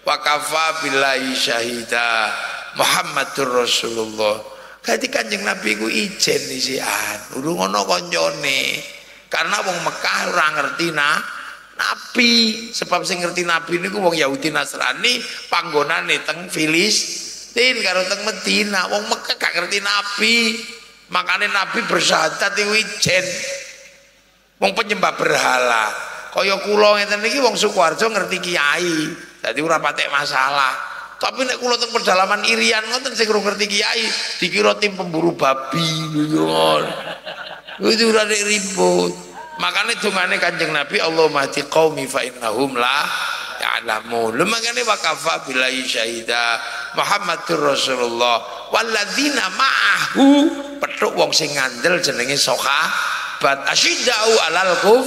Wa kafa billahi syahida Muhammadur Rasulullah. Kati Kanjeng Nabi ku ijen isian. Urung ana kancane. Karena wong Mekah ora ngerti nah Nabi sebab sing ngerti Nabi niku wong Yahudi Nasrani panggonane teng Filis Tin karo teng Medina, wong Mekah gak ngerti Nabi. Makanya Nabi bersyahadat iku ijen. Wong penyembah berhala. Kaya kula ngeten iki wong Sukoharjo ngerti kiai. Dadi ora patek masalah. Tapi nek kula teng pedalaman Irian ngoten sing ngerti kiai, dikira tim pemburu babi. Itu ora ribut. Makanya dungane Kanjeng Nabi Allah mati qaumi fa innahum la ya'lamun. Lumakane wakafa billahi syahida Muhammadur Rasulullah. Walladzina ma'ahu. Petuk wong sing ngandel jenenge sahabat asyidau alal kuf.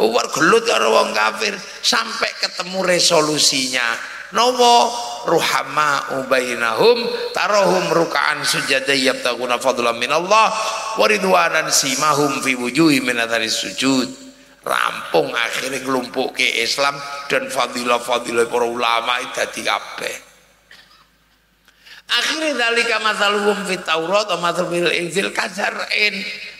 War gelut karo wong kafir. Sampai ketemu resolusinya. Nopo ruhama ubainahum tarohum rukaan sujada yabtaguna fadlan minallah. Waridwanan simahum fi wujuhi min sujud. Rampung akhirnya kelompok ke Islam dan fadilah-fadilah para ulama dadi kabeh Akhirnya dalika masaluhum fit Taurat atau masalah fil Injil kajarin.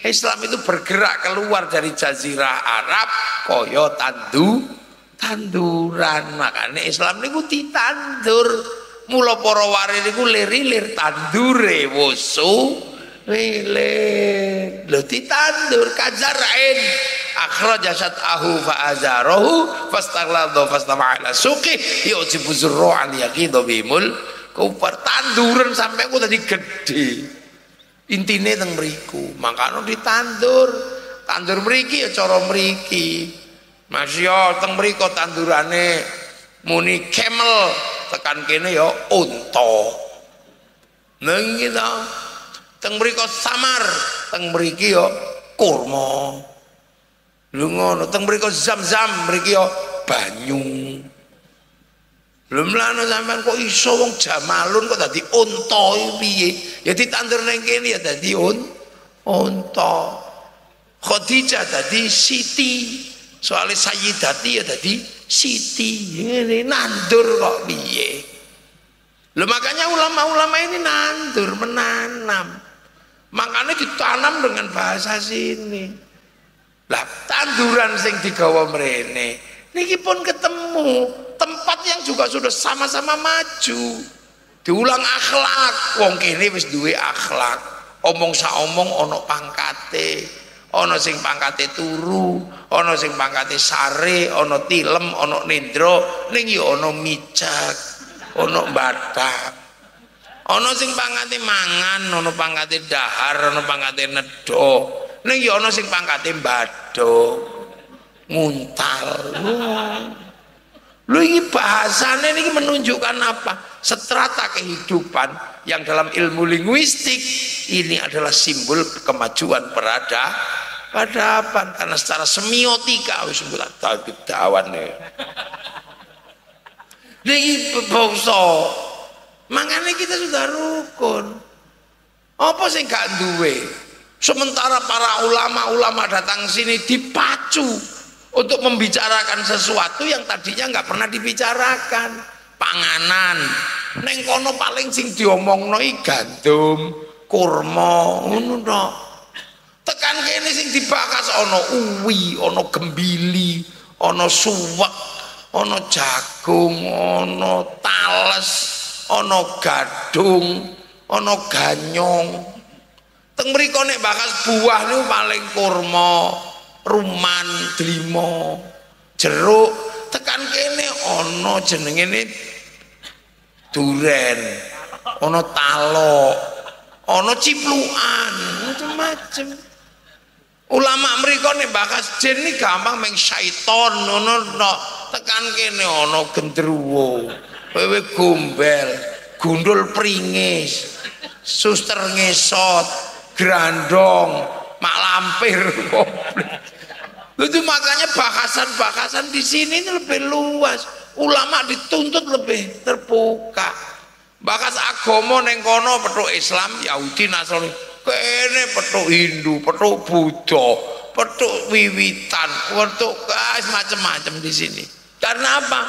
Islam itu bergerak keluar dari jazirah Arab koyo tandu tanduran. Makanya Islam niku ditandur. Mula para wari niku lir-lir tandure wusu lilir. Lho ditandur kajarin. Akhraja ahu fa azarahu fastaghladu fastama'ala suqi yu'jibu zurru'an yaqidu bimul Kupar tanduran sampai aku tadi gede. Intine teng mriku, makanya ditandur. Tandur mriki ya cara mriki. Masya ya teng mriku tandurane muni camel, tekan kene ya unta. Neng kita samar, teng mriki ya kurma. Lu ngono, teng zam-zam mriki ya banyu. Lho mlane sampean kok iso wong jamalun kok dadi unta piye? Ya ditandur ning kene ya dadi un unta. Khadijah dadi siti. Soale sayyidati ya dadi siti. Ngene nandur kok piye? Lho makanya ulama-ulama ini nandur, menanam. Makanya ditanam dengan bahasa sini. Lah tanduran sing digawa mrene niki pun ketemu tempat yang juga sudah sama-sama maju. Diulang akhlak. Wong kene wis duwe akhlak. Omong sa omong ono pangkate. Ono sing pangkate turu ono sing pangkate sare ono tilem ono nendro ning yo ono micak ono batak ono sing pangkate mangan ono pangkate dahar ono pangkate nedo ning yo ono sing pangkate bado nguntal Lu ini bahasanya ini menunjukkan apa? Setrata kehidupan yang dalam ilmu linguistik ini adalah simbol kemajuan perada peradaban karena secara semiotika wis tapi dawan ya. Niki bangsa mangane kita sudah rukun. Apa sih gak duwe? Sementara para ulama-ulama datang sini dipacu untuk membicarakan sesuatu yang tadinya nggak pernah dibicarakan. Panganan. Neng kono paling sing diomong noi gandum kurma ngono no tekan kene sing dibakas ono uwi ono gembili ono suwek ono jagung ono tales ono gadung ono ganyong. Teng mriko nek bakas buah niku paling kurma ruman delima jeruk tekan kene ana jenenge duren ana talok ana ciplukan macam-macam ulama mereka nih bakas jin ini gampang meng syaiton ngono no tekan kene ana gendruwo wewe gombel gundul pringis suster ngesot grandong mak lampir. Itu makanya bahasan-bahasan di sini ini lebih luas. Ulama dituntut lebih terbuka. Bakas agama neng kono petuk Islam Yahudi Nasrani. Kene petuk Hindu petuk Buddha petuk wiwitan petuk guys macam-macam di sini. Karena apa?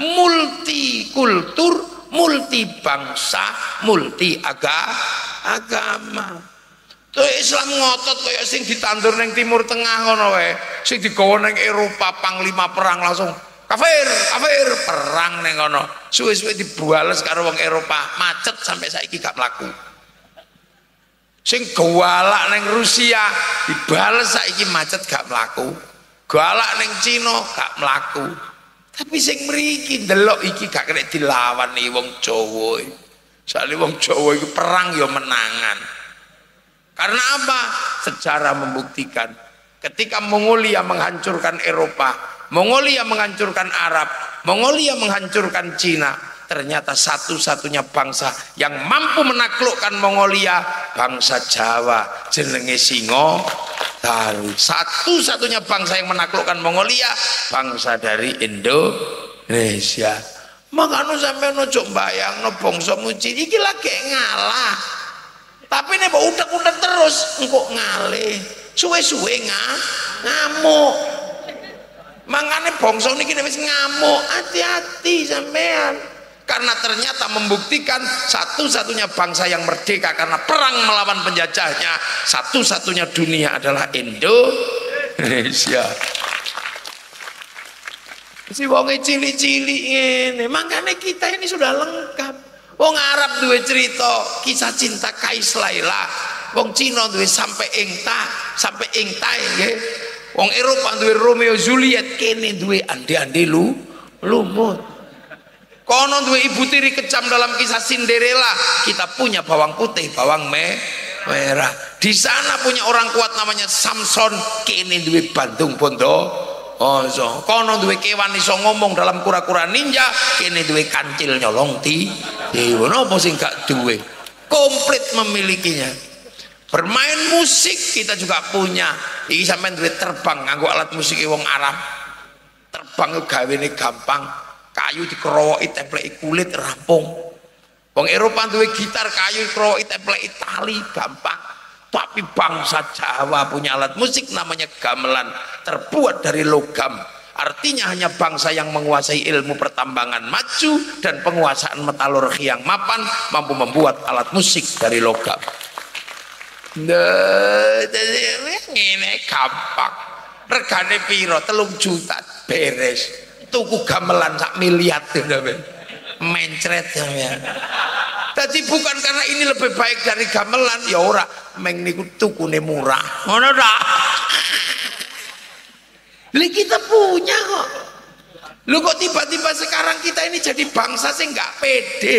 Multi kultur multi bangsa multi aga agama tuh Islam ngotot kaya sing ditandur neng Timur Tengah ngono wae. Sing digawa neng Eropa panglima perang langsung kafir kafir. Perang neng kono suwe-suwe dibales karo wong Eropa. Macet sampai saiki gak mlaku. Sing gawalak neng Rusia dibales saiki macet gak mlaku. Galak neng Cina gak mlaku. Tapi sing mriki ndelok iki gak kena dilawan nih wong Jawa. Soalnya wong Jawa iki perang ya menangan karena apa sejarah membuktikan ketika Mongolia menghancurkan Eropa Mongolia menghancurkan Arab, Mongolia menghancurkan Cina. Ternyata satu-satunya bangsa yang mampu menaklukkan Mongolia bangsa Jawa jenenge Singo Taru. Satu-satunya bangsa yang menaklukkan Mongolia bangsa dari Indonesia. Makanya sampai nojo bayang no bangsa muci iki lagi ngalah. Tapi nih udah-udah terus engkau ngalih. Suwe-suwe ngamuk Mangane bangsa niki wis ngamuk, hati-hati sampean. Karena ternyata membuktikan satu-satunya bangsa yang merdeka karena perang melawan penjajahnya, satu-satunya dunia adalah Indonesia. Si wonge cili-cili ini, makanya kita ini sudah lengkap. Wong Arab duwe cerita kisah cinta Kais Laila. Wong Cina duwe sampai engta, sampai engta nggih. Wong Eropa duwe Romeo Juliet kene duwe ande-ande lu lumut. Kono duwe ibu tiri kecam dalam kisah Cinderella. Kita punya bawang putih, bawang me merah. Di sana punya orang kuat namanya Samson, kene duwe Bandung Bondo. Oh, so. kono duwe kewan iso ngomong dalam kura-kura ninja, kene duwe kancil nyolong ti. Dewa napa sing gak duwe? Komplit memilikinya. Bermain musik kita juga punya. Iki sampean duwe terbang nganggo alat musik wong Arab. Terbang gawe ini gampang. Kayu dikerowoki templeki kulit rampung. Wong Eropa duwe gitar kayu dikerowoki templeki tali gampang tapi bangsa Jawa punya alat musik namanya gamelan terbuat dari logam artinya hanya bangsa yang menguasai ilmu pertambangan maju dan penguasaan metalurgi yang mapan mampu membuat alat musik dari logam ngene gampang. Regane piro? Telung juta beres. Tuku gamelan sak miliar mencret ya. Tadi bukan karena ini lebih baik dari gamelan ya ora meng niku tukune murah. Ngono ta? Li kita punya kok. Lu kok tiba-tiba sekarang kita ini jadi bangsa sih nggak pede.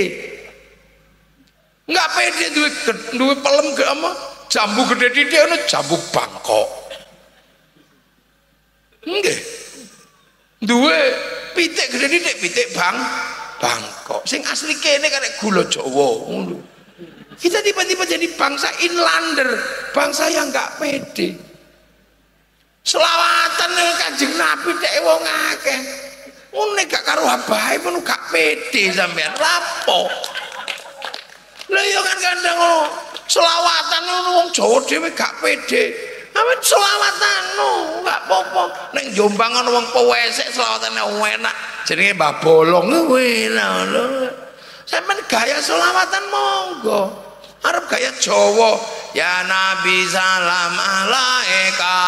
Nggak pede duit duit pelem ke apa? jambu gede di ana jambu Bangkok nggih duwe pitik gede didik pitik Bang Bangkok. Sing asli kene karek gula Jawa kita tiba-tiba jadi bangsa inlander bangsa yang nggak pede. Selawatan kanjeng Nabi dek wong akeh. Ngene gak karo abahe pun gak pede sampean. Lapo? Lha yo kan kandang selawatan ngono wong Jawa dhewe gak pede awet selawatan no gak apa-apa ning Jombang ana wong pewesek selawatane enak. Jenenge Mbah Bolong. Enak lho sampean gaya selawatan monggo. Arep gaya Jawa. Ya Nabi salam alaika.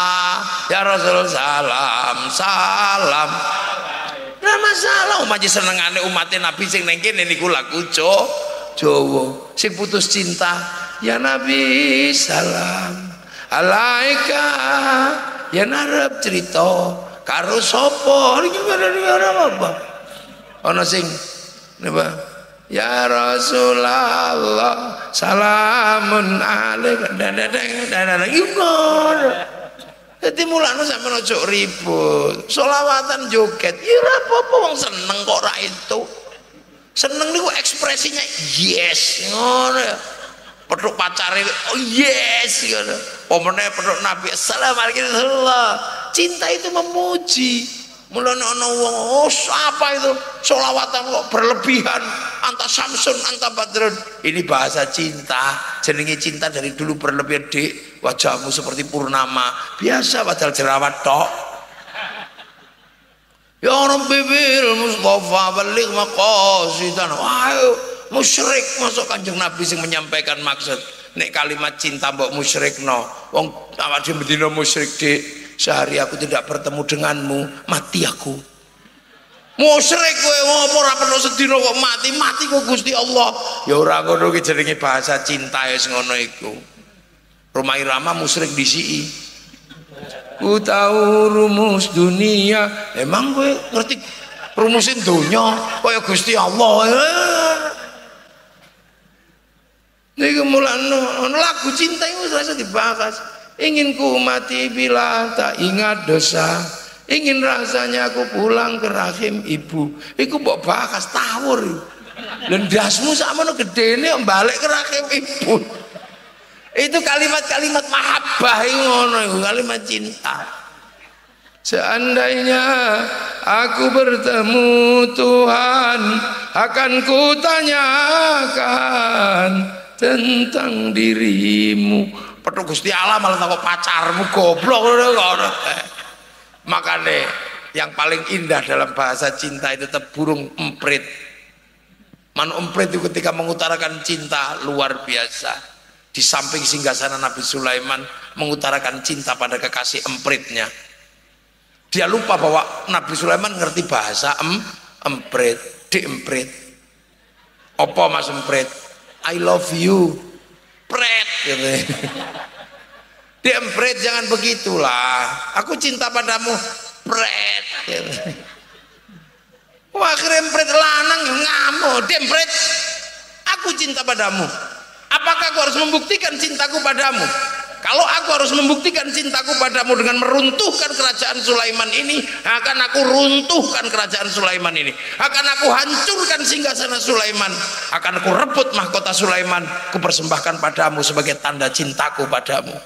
Ya Rasul salam salam. Nah masalah umat senengane umatnya Nabi sing neng kene niku lagu Jawa. Sing putus cinta. Ya Nabi salam alaika ya narap cerita karo sapa apa ana sing napa Ya Rasulullah salamun alaika dadadang Jadi mulanya sampe ojo ribut. Solawatan joget. Ya apa-apa wong seneng kok ra itu. Seneng niku ekspresinya yes ngono Peduk pacare oh yes ngono. Pomene peduk Nabi assalamualaikum. Cinta itu memuji. Mulane ana wong oh apa itu? Solawatan kok berlebihan. Anta samsun anta badrun. Ini bahasa cinta. Jenenge cinta dari dulu berlebihan dik wajahmu seperti purnama. Biasa padahal jerawat tok. Ya orang bibir Mustafa balik maqasidan. Ayo musyrik. Masuk kanjeng Nabi sing menyampaikan maksud nek kalimat cinta mbok musyrikno? Wong awak dhewe mendina musyrik dik. Sehari aku tidak bertemu denganmu mati aku. Musyrik kowe ngopo ora perlu sedina kok mati? Mati kok Gusti Allah. Ya ora ngono ki jenenge bahasa cinta ya ngono iku. Rumah Irama musyrik disii ku tahu rumus dunia. Emang gue ngerti rumusin dunia kaya Gusti Allah Ini kemulan lagu cinta itu rasa dibahas. Ingin ku mati bila tak ingat dosa. Ingin rasanya aku pulang ke rahim ibu. Iku mbok bakas tawur lendasmu sama no gede ini balik ke rahim ibu. Itu kalimat-kalimat mahabbah ngono kalimat cinta. Seandainya aku bertemu Tuhan akan kutanyakan tentang dirimu Petuk Gusti Allah malah takut pacarmu goblok. Makane yang paling indah dalam bahasa cinta itu tetap burung emprit. Man emprit itu ketika mengutarakan cinta luar biasa. Di samping singgasana Nabi Sulaiman mengutarakan cinta pada kekasih empritnya. Dia lupa bahwa Nabi Sulaiman ngerti bahasa em, emprit, di emprit. Apa mas emprit? I love you empret gitu. Dia jangan begitulah. Aku cinta padamu pret gitu. Wah empret lanang ngamuk. Dia empret. Aku cinta padamu. Apakah aku harus membuktikan cintaku padamu? Kalau aku harus membuktikan cintaku padamu dengan meruntuhkan kerajaan Sulaiman ini, akan aku runtuhkan kerajaan Sulaiman ini. Akan aku hancurkan singgasana Sulaiman. Akan aku rebut mahkota Sulaiman, ku persembahkan padamu sebagai tanda cintaku padamu.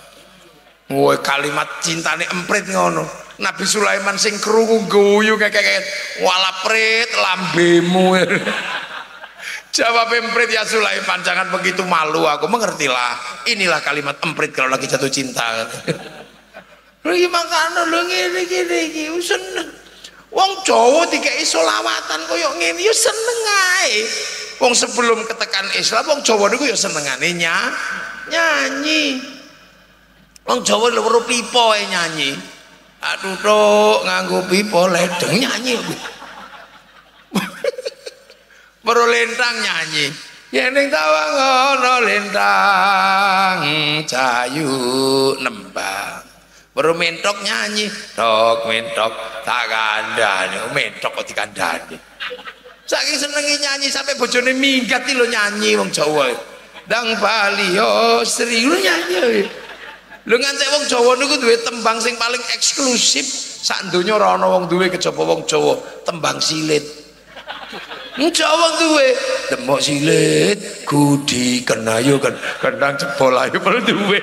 Woi kalimat cintane emprit ngono. Nabi Sulaiman sing krungu guyu kayak wala prit lambemu. Jawab emprit ya Sulaiman, jangan begitu malu aku mengertilah. Inilah kalimat emprit kalau lagi jatuh cinta. Lagi makan lu ngene gini gini, seneng. Wong Jawa dikai solawatan koyo ngene yo seneng ae. Wong sebelum ketekan Islam wong Jawa niku yo senengane nya, nyanyi. Wong Jawa lho pipo ae nyanyi. Aduh tok nganggo pipo ledeng nyanyi. Baru lintang nyanyi. Yening tawang ono lintang cayu nembang. Baru mentok nyanyi, tok mentok tak kandani, mentok kok dikandani. Saking senengi nyanyi sampai bojone minggat lo nyanyi wong Jawa. Dang Bali yo Sri lu nyanyi. Lu ngantek wong Jawa niku duwe tembang sing paling eksklusif sak donya ora ana wong duwe kejaba wong Jawa, tembang silit. Jawa duwe demok silit kudi kenayu kan kendang jebol ayo perlu duwe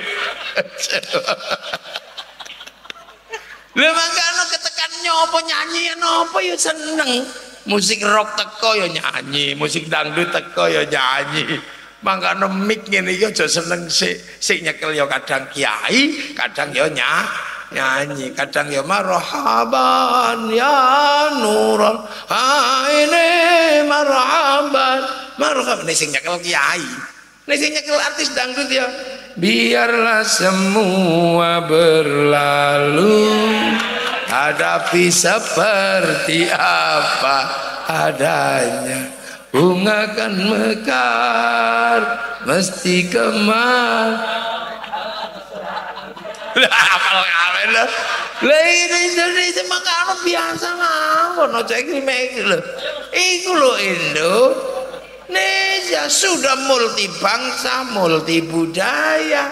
Lha mangkane ketekan nyopo nyanyi napa ya seneng. Musik rock teko ya nyanyi, musik dangdut teko ya nyanyi. Mangkane mik ngene iki aja seneng sik. Sik nyekel ya kadang kiai, kadang ya nyanyi nyanyi kadang ya marhaban ya nurul. Ini marhaban. Marhaban. Ini sing nyekel kiai. Ini sing nyekel artis dangdut ya. Biarlah semua berlalu. Hadapi seperti apa adanya. Bunga kan mekar mesti kemar apal kawin lho lha ini Indonesia makanan biasa mawon aja iki mek lho iku lho Indo Indonesia sudah multi bangsa, multi budaya.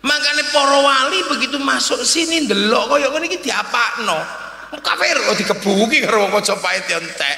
Makanya para wali begitu masuk sini ndelok kaya ngene iki diapakno. Kafir kok dikebuki karo Majapahit entek.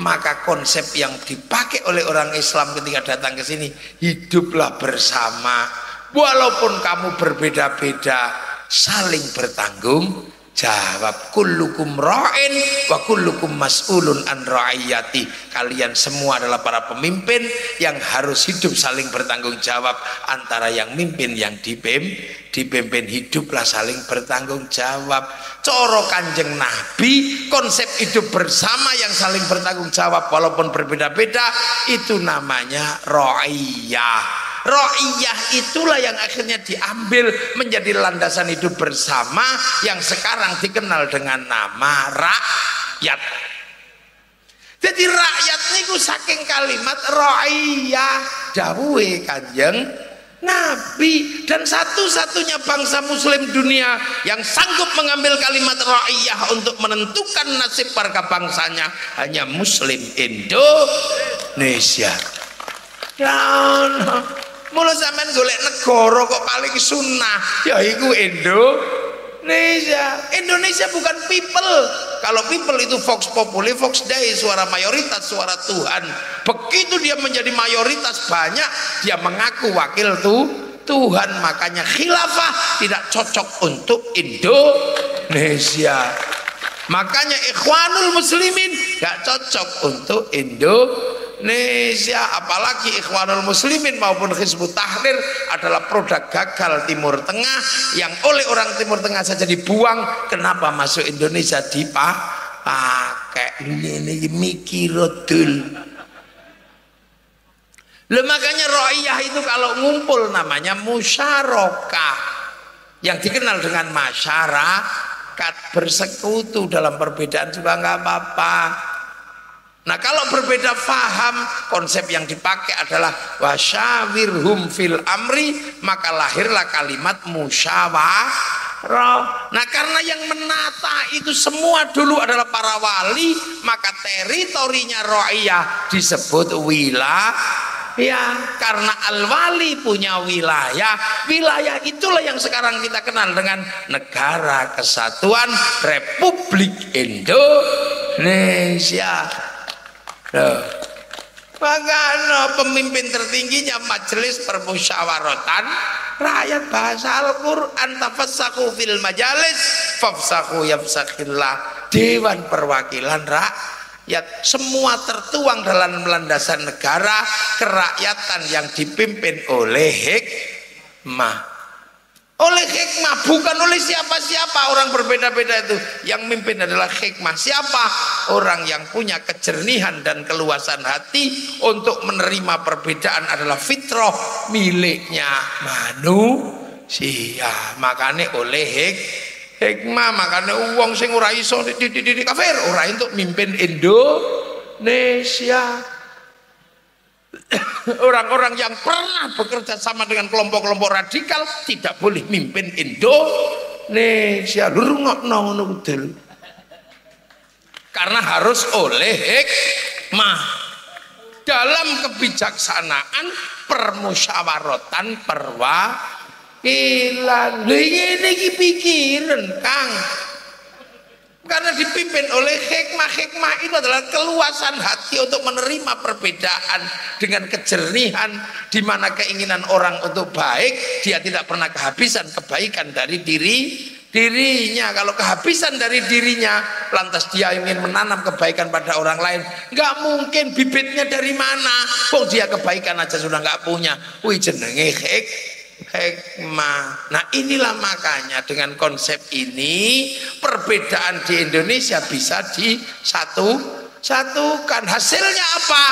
Maka konsep yang dipakai oleh orang Islam ketika datang ke sini, hiduplah bersama. Walaupun kamu berbeda-beda, saling bertanggung jawab. Kullukum ra'in wa kullukum mas'ulun an ra'iyati. Kalian semua adalah para pemimpin yang harus hidup saling bertanggung jawab. Antara yang mimpin yang dipim dipimpin hiduplah saling bertanggung jawab. Coro kanjeng nabi konsep hidup bersama yang saling bertanggung jawab. Walaupun berbeda-beda itu namanya ra'iyah Ro'iyah itulah yang akhirnya diambil menjadi landasan hidup bersama yang sekarang dikenal dengan nama rakyat. Jadi rakyat niku saking kalimat ro'iyah dawuhe kanjeng Nabi dan satu-satunya bangsa muslim dunia yang sanggup mengambil kalimat ra'iyah untuk menentukan nasib warga bangsanya hanya muslim Indonesia. Ya Mula sampean golek negara kok paling sunnah ya iku Indonesia. Indonesia bukan people. Kalau people itu Vox Populi, Vox Dei, suara mayoritas, suara Tuhan. Begitu dia menjadi mayoritas banyak, dia mengaku wakil tuh Tuhan. Makanya khilafah tidak cocok untuk Indonesia. Makanya ikhwanul muslimin gak cocok untuk Indonesia. Indonesia apalagi Ikhwanul Muslimin maupun Hizbut Tahrir adalah produk gagal Timur Tengah yang oleh orang Timur Tengah saja dibuang. Kenapa masuk Indonesia dipakai? Ini mikirodul Loh, makanya ro'iyah itu kalau ngumpul namanya musyarakah yang dikenal dengan masyarakat bersekutu dalam perbedaan juga nggak apa-apa Nah kalau berbeda faham konsep yang dipakai adalah wasyawirhum fil amri maka lahirlah kalimat musyawarah. Nah karena yang menata itu semua dulu adalah para wali maka teritorinya ro'iyah disebut wilayah Ya, karena al-wali punya wilayah, wilayah itulah yang sekarang kita kenal dengan Negara Kesatuan Republik Indonesia. Loh. Makanya pemimpin tertingginya majelis permusyawaratan rakyat bahasa Al-Quran tafassaku fil majalis fafsaku yafsakillah Dewan Perwakilan Rakyat semua tertuang dalam landasan negara kerakyatan yang dipimpin oleh hikmah oleh hikmah bukan oleh siapa-siapa orang berbeda-beda itu. Yang mimpin adalah hikmah. Siapa orang yang punya kejernihan dan keluasan hati untuk menerima perbedaan adalah fitrah miliknya manusia. Makanya oleh hik hikmah makanya uang sing ora iso di, di, di, di kafir ora untuk mimpin Indonesia orang-orang yang pernah bekerja sama dengan kelompok-kelompok radikal tidak boleh mimpin Indonesia. Ngono karena harus oleh hikmah. Dalam kebijaksanaan permusyawaratan perwakilan. Ini pikiran Kang karena dipimpin oleh hikmah-hikmah itu adalah keluasan hati untuk menerima perbedaan dengan kejernihan di mana keinginan orang untuk baik dia tidak pernah kehabisan kebaikan dari diri dirinya. Kalau kehabisan dari dirinya lantas dia ingin menanam kebaikan pada orang lain. Nggak mungkin bibitnya dari mana. Kok dia kebaikan aja sudah nggak punya. Wih jenenge hik hikmah. Nah inilah makanya dengan konsep ini perbedaan di Indonesia bisa di satu satukan. Hasilnya apa?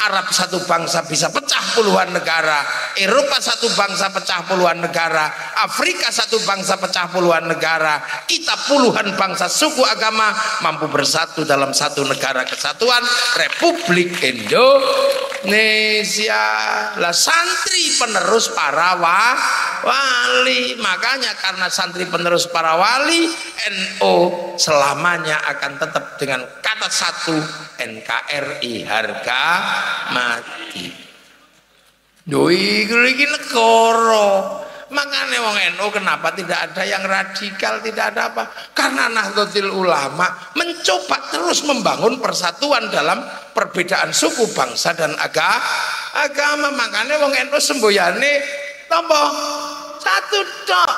Arab satu bangsa bisa pecah puluhan negara. Eropa satu bangsa pecah puluhan negara. Afrika satu bangsa pecah puluhan negara. Kita puluhan bangsa suku agama mampu bersatu dalam satu negara kesatuan Republik Indonesia. Lah santri penerus para wa, wali. Makanya karena santri penerus para wali NO selamanya akan tetap dengan kata satu NKRI harga mati doi iki negara Makanya wong NU kenapa tidak ada yang radikal, tidak ada apa? Karena Nahdlatul Ulama mencoba terus membangun persatuan dalam perbedaan suku, bangsa dan aga, agama. Makanya wong NU semboyane tombol satu tok.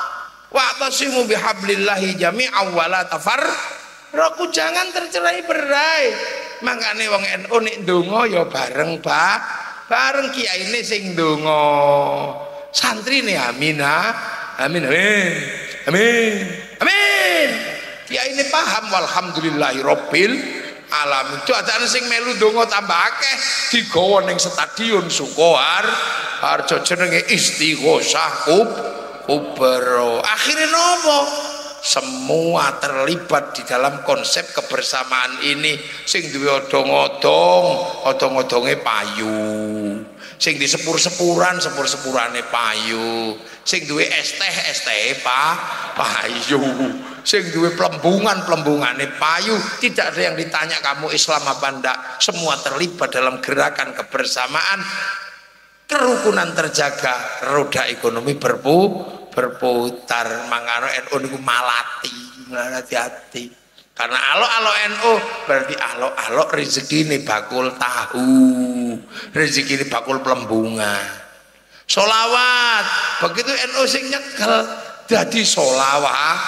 Wa'tasimu bihablillahi jami'an wa la tafar Roku jangan tercerai berai. Makanya wong NU nek ndonga ya bareng, Pak. Bareng kiai ini sing ndonga. Santri nih amin amin amin. Amin. Amin. Ini paham walhamdulillahi robbil alam itu ada sing melu dongo tambah akeh. Digawa ning stadion Sukohar harjo jenenge istighosah kub kubro akhirnya nopo semua terlibat di dalam konsep kebersamaan ini. Sing duwe odong-odong odong-odonge payu. Sing di sepur-sepuran sepur-sepurane payu. Sing duwe es teh pa payu. Sing duwe pelembungan pelembungane payu. Tidak ada yang ditanya kamu Islam apa ndak. Semua terlibat dalam gerakan kebersamaan. Kerukunan terjaga roda ekonomi berpu berputar. Mangano NU niku malati. Hati-hati. Karena alok-alok NU berarti alok-alok rezeki ini bakul tahu, rezeki ini bakul pelembungan. Solawat, begitu NU sing nyekel jadi solawat.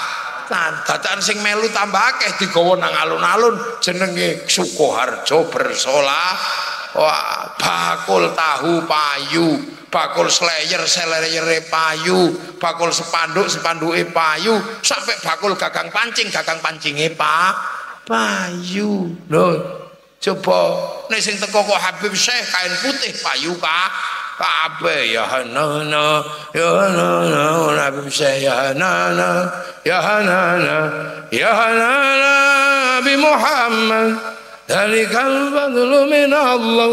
Dadaan sing melu tambah akeh digawa nang alun-alun. Jenenge Sukoharjo bersolah. Wah, bakul tahu payu, bakul slayer slayer payu bakul sepanduk sepanduk payu sampai bakul gagang pancing gagang pancingnya pak payu. Loh coba nih sing teko kok Habib Syekh kain putih payu kak kabe ya nana ya nana Habib Syekh ya nana ya nana ya nana Nabi Muhammad dari fadlu min Allah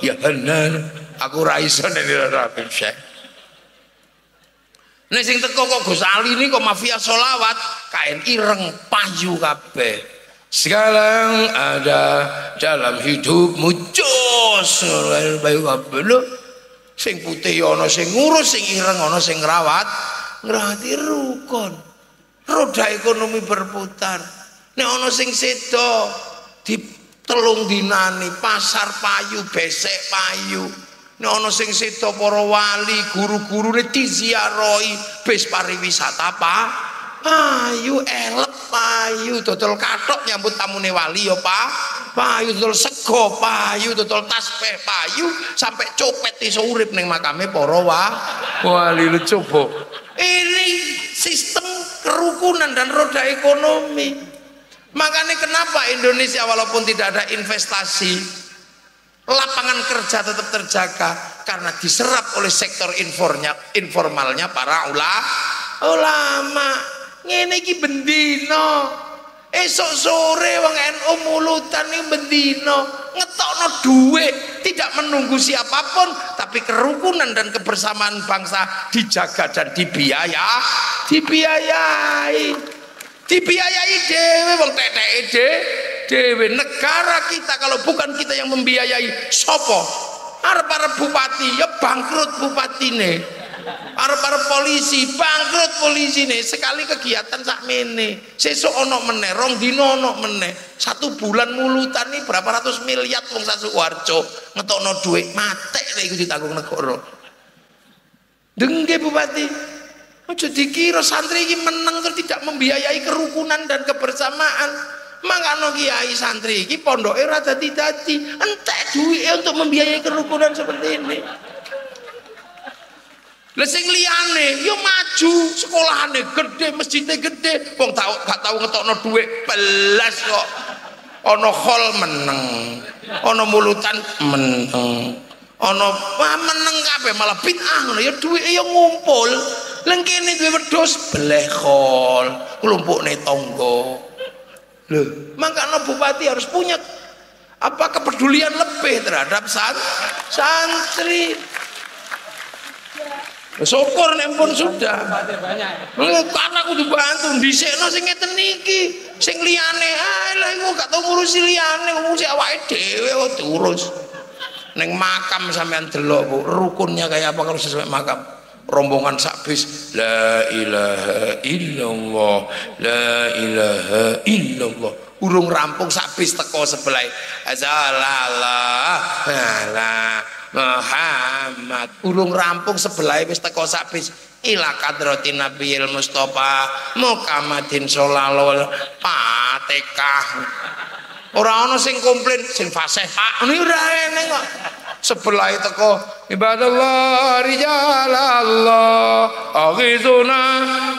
ya benar aku ra iso nek Habib Syekh Nek sing teko kok Gus Ali ini kok mafia solawat kain ireng payu kabeh. Sekarang ada dalam hidupmu jos bayu kabeh lho. Sing putih ana sing ngurus sing ireng ana sing ngrawat, ngrati rukun roda ekonomi berputar. Nek ana sing sedo di telung dinani pasar payu besek payu. Nek ana sing sedo para wali guru-gurune diziarahi bis pariwisata apa payu elek payu dodol kathok nyambut tamune wali ya Pak. Payu dodol sego payu dodol tasbih payu sampai copet iso urip ning makame para wali lu coba ini sistem kerukunan dan roda ekonomi. Makanya kenapa Indonesia walaupun tidak ada investasi lapangan kerja tetap terjaga? Karena diserap oleh sektor informalnya, informalnya para ulama. Ulama iki bendino esok sore wong NU mulutan iki bendino ngetokno duit tidak menunggu siapa pun tapi kerukunan dan kebersamaan bangsa dijaga dan dibiaya dibiayai. Dibiayai dewe wong teteke dewe negara kita kalau bukan kita yang membiayai sopo? Arep para bupati ya bangkrut bupatine para polisi bangkrut polisi nih sekali kegiatan sak mene sesuk ono meneh rong dino ono meneh. Satu bulan mulutan nih berapa ratus miliar wong warco ngetokno duit mate nek iku ditanggung negara. Dengge bupati. Aja dikira santri ini menang terus tidak membiayai kerukunan dan kebersamaan. Mangkano kiai santri iki pondoke ora dadi-dadi. Entek duit untuk membiayai kerukunan seperti ini lah sing liyane yo maju, sekolahane gede, masjidnya gede. Wong tau gak tau ngetokno dhuwit belas kok. Ana hall meneng. Ana mulutan meneng. Ana wah meneng kabeh malah bid'ah ngono ya dhuwite ya ngumpul. Leng kene duwe wedhus beleh hall, klumpukne tangga. Loh, makanya bupati harus punya apa kepedulian lebih terhadap san, santri. Syukur nek pun sudah. Karena aku dibantu dhisikno sing ngeten iki. Sing liyane ae lah iku gak tau ngurusi liyane, ngurusi awake dhewe kok diurus. Ning makam sampean delok Bu, rukunnya kayak apa kalau sesuai makam. Rombongan sakbis la ilaha illallah la ilaha illallah urung rampung sakbis teko sebelah la Muhammad. Urung rampung sebelah wis teko sabis ila kadratin nabiyil mustofa mukamadin sallallahu patekah ora ana sing komplain sing fasih pak. Ini ora eneng kok. Sebelah teko ibadallah rijalallah aghizuna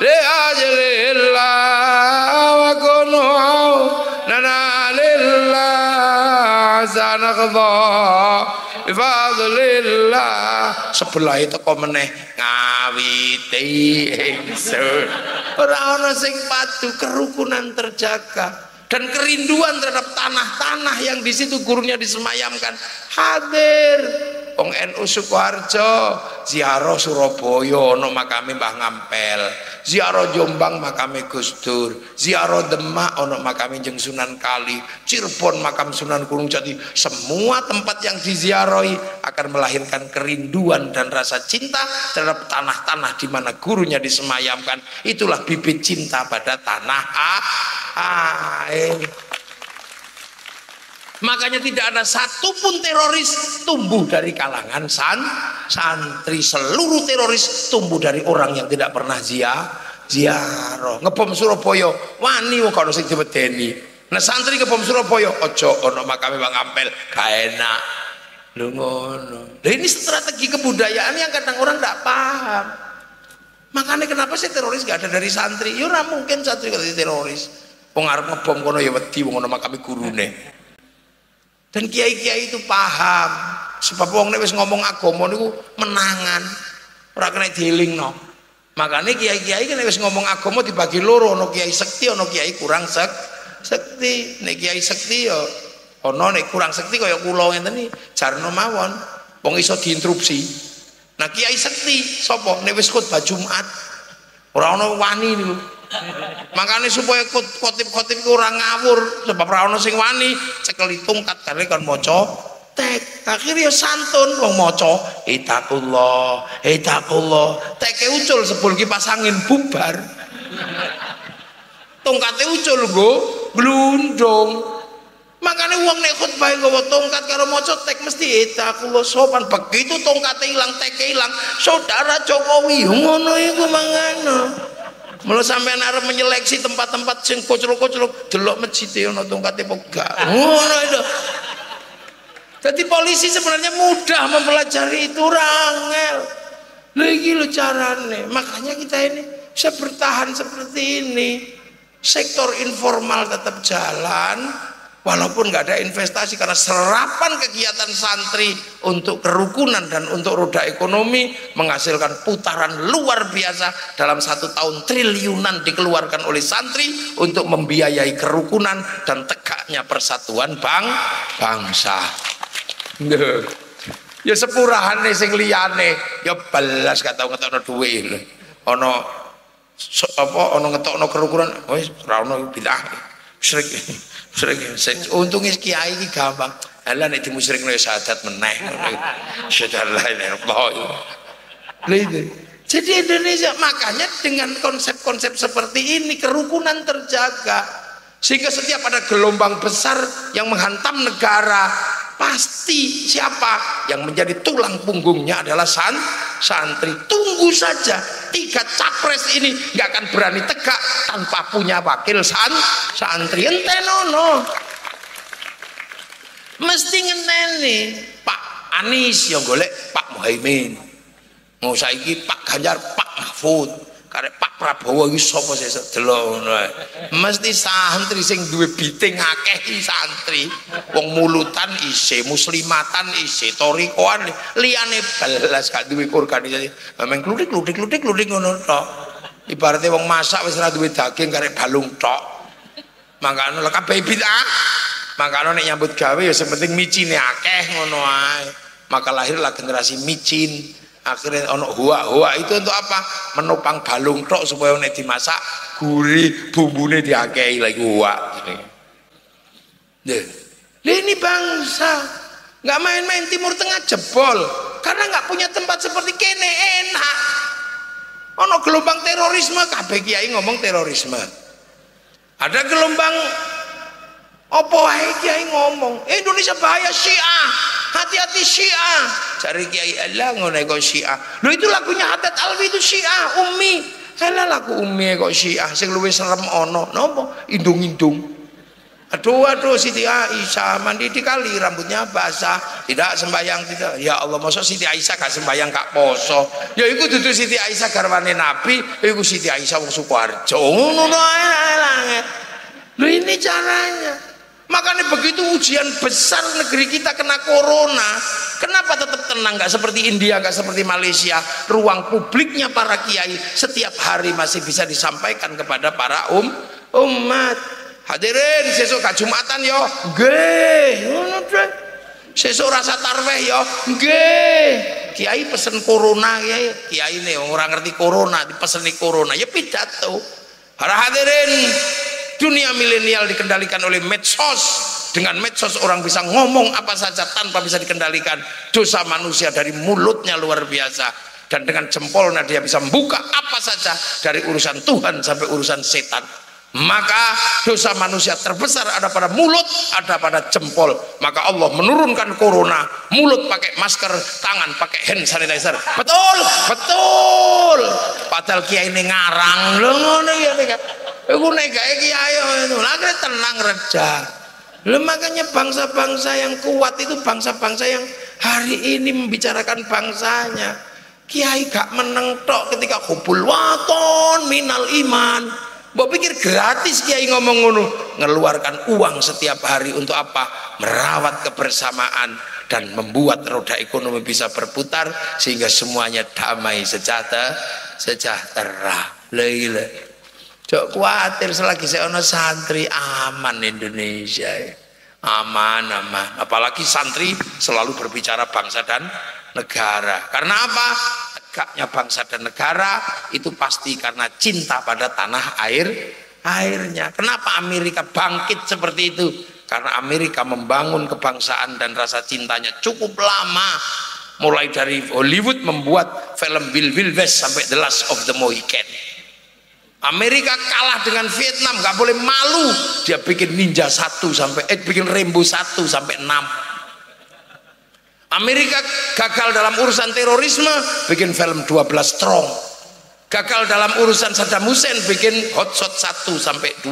li ajlillah wa kunu lillah sanaqdha bifadlillah sebelah itu kok meneh ngawiti ora ana sing padu kerukunan terjaga dan kerinduan terhadap tanah-tanah yang di situ gurunya disemayamkan. Hadir. Wong NU Sukoharjo ziarah Surabaya ono makame Mbah Ngampel. Ziarah Jombang makame Gus Dur. Ziarah Demak ono makame Jeng Sunan Kali. Cirebon makam Sunan Gunung Jati. Semua tempat yang diziarahi akan melahirkan kerinduan dan rasa cinta terhadap tanah-tanah di mana gurunya disemayamkan. Itulah bibit cinta pada tanah. Air Makanya tidak ada satupun teroris tumbuh dari kalangan san, santri. Seluruh teroris tumbuh dari orang yang tidak pernah zia, ziarah. Ngebom Surabaya, wani wong kalau sing diwedeni. Nah santri ngebom Surabaya, ojo ono makame Bang Ampel, gak enak. Lu ngono. Nah, ini strategi kebudayaan yang kadang orang tidak paham. Makanya kenapa sih teroris gak ada dari santri? Ya mungkin santri kalau teroris. Wong arep ngebom kono ya wedi wong ono makame gurune. Dan kiai-kiai itu paham. Sebab wong nek wis ngomong agama niku menangan. Ora kena dielingno. Makanya kiai-kiai kan wis ngomong agama dibagi loro, ono kiai sekti, ono kiai kurang sek sekti. Nek kiai sekti ya ono nek kurang sekti kaya kula ngeten iki jarno mawon. Wong iso diinterupsi. Nah kiai sekti sapa nek wis khotbah Jumat ora ono wani. Makanya supaya khotib-khotib itu orang ngawur sebab ora sing wani cekeli tungkat kare kon maca tek. Akhirnya santun wong maca itakullah, itakullah. Teke ucul sebul kipas angin bubar. Tungkatnya ucul go glundung. Makanya uang nek khutbah nggawa tongkat karo maca tek mesti itakullah sopan. Begitu tongkatnya hilang, teke hilang, saudara Jokowi ngono iku mangano. Mula sampean arep menyeleksi tempat-tempat sing koclok-koclok delok masjid ono tongkate pega. Ngono itu. Jadi polisi sebenarnya mudah mempelajari itu rangel. Lagi lo carane. Makanya kita ini bisa bertahan seperti ini. Sektor informal tetap jalan, walaupun nggak ada investasi karena serapan kegiatan santri untuk kerukunan dan untuk roda ekonomi menghasilkan putaran luar biasa dalam satu tahun triliunan dikeluarkan oleh santri untuk membiayai kerukunan dan tegaknya persatuan bang bangsa. Ya sepurahan nih sing liyane ya belas gak tau ngetokno duit. Ono apa ono ngetokno kerukunan wis ora ono bilah sering Musyrik. Untungnya kiai ini gampang. Alah nek dimusyrikno ya syahadat meneh. Syahadat la ilaha illallah. Jadi Indonesia makanya dengan konsep-konsep seperti ini kerukunan terjaga. Sehingga setiap ada gelombang besar yang menghantam negara, pasti siapa yang menjadi tulang punggungnya adalah san santri. Tunggu saja tiga capres ini nggak akan berani tegak tanpa punya wakil san santri. Ente nono. Mesti ngenteni. Pak Anies yang golek Pak Muhaimin mau saiki Pak Ganjar Pak Mahfud karek Pak Prabowo iki sapa sih delok ngono Mesti santri sing duwe biting akeh iki santri. Wong mulutan isih, muslimatan isih, torikoan liyane belas gak duwe organisasi. Memang klutik-klutik klutik-klutik ngono tok. Ibaratnya wong masak wis ora duwe daging karek balung tok. Maka anu kabeh bid'ah. Maka nek nyambut gawe ya sepenting micine akeh ngono ae. Maka lahirlah generasi micin. Akhirnya ono huwa-huwa itu untuk apa? Menopang balung tok supaya nek dimasak gurih, bumbune diakei lagi huwa. Deh. Ini bangsa nggak main-main Timur Tengah jebol karena nggak punya tempat seperti kene enak. Ono gelombang terorisme kabeh kiai ngomong terorisme. Ada gelombang wae kiai ngomong, Indonesia bahaya Syiah. Hati-hati Syiah. Cari kiai Allah ngono kok Syiah. Lo itu lagunya Haddad Alwi itu Syiah, Umi. Halah lagu Umi kok Syiah sing luwih serem ono. Napa? Indung-indung. Aduh, aduh Siti Aisyah mandi di kali rambutnya basah, tidak sembayang tidak. Ya Allah, masa Siti Aisyah gak sembayang gak poso. Ya iku dudu Siti Aisyah garwane Nabi, iku Siti Aisyah wong Sukoharjo. Ngono Lho ini caranya. Makanya begitu ujian besar negeri kita kena corona, kenapa tetap tenang? Gak seperti India, gak seperti Malaysia. Ruang publiknya para kiai setiap hari masih bisa disampaikan kepada para um umat. Hadirin sesuk gak jumatan yo ngono sesuk rasa tarweh yo nggih. Kiai pesen corona kiai. Kiai ini orang ngerti corona dipeseni corona. Ya pidato. Para hadirin dunia milenial dikendalikan oleh medsos. Dengan medsos orang bisa ngomong apa saja tanpa bisa dikendalikan. Dosa manusia dari mulutnya luar biasa. Dan dengan jempolnya dia bisa membuka apa saja dari urusan Tuhan sampai urusan setan. Maka dosa manusia terbesar ada pada mulut ada pada jempol. Maka Allah menurunkan corona mulut pakai masker tangan pakai hand sanitizer. Betul betul. Padahal kiai ini ngarang. Loh ya aku nek kiai itu lagi tenang reda Loh, makanya bangsa-bangsa yang kuat itu bangsa-bangsa yang hari ini membicarakan bangsanya kiai gak meneng tok ketika hubul waton minal iman Mbok pikir gratis kiai ngomong ngono, ngeluarkan uang setiap hari untuk apa? Merawat kebersamaan dan membuat roda ekonomi bisa berputar sehingga semuanya damai sejahtera, sejahtera. Leile. Cok khawatir selagi saya ono santri aman Indonesia. Aman, aman. Apalagi santri selalu berbicara bangsa dan negara. Karena apa? tegaknya bangsa dan negara itu pasti karena cinta pada tanah air airnya. Kenapa Amerika bangkit seperti itu? Karena Amerika membangun kebangsaan dan rasa cintanya cukup lama. Mulai dari Hollywood membuat film Bill Bill West sampai The Last of the Mohican. Amerika kalah dengan Vietnam, nggak boleh malu. Dia bikin Ninja satu sampai eh bikin Rainbow satu sampai enam. Amerika gagal dalam urusan terorisme bikin film 12 strong. Gagal dalam urusan Saddam Hussein bikin hotshot 1 sampai 2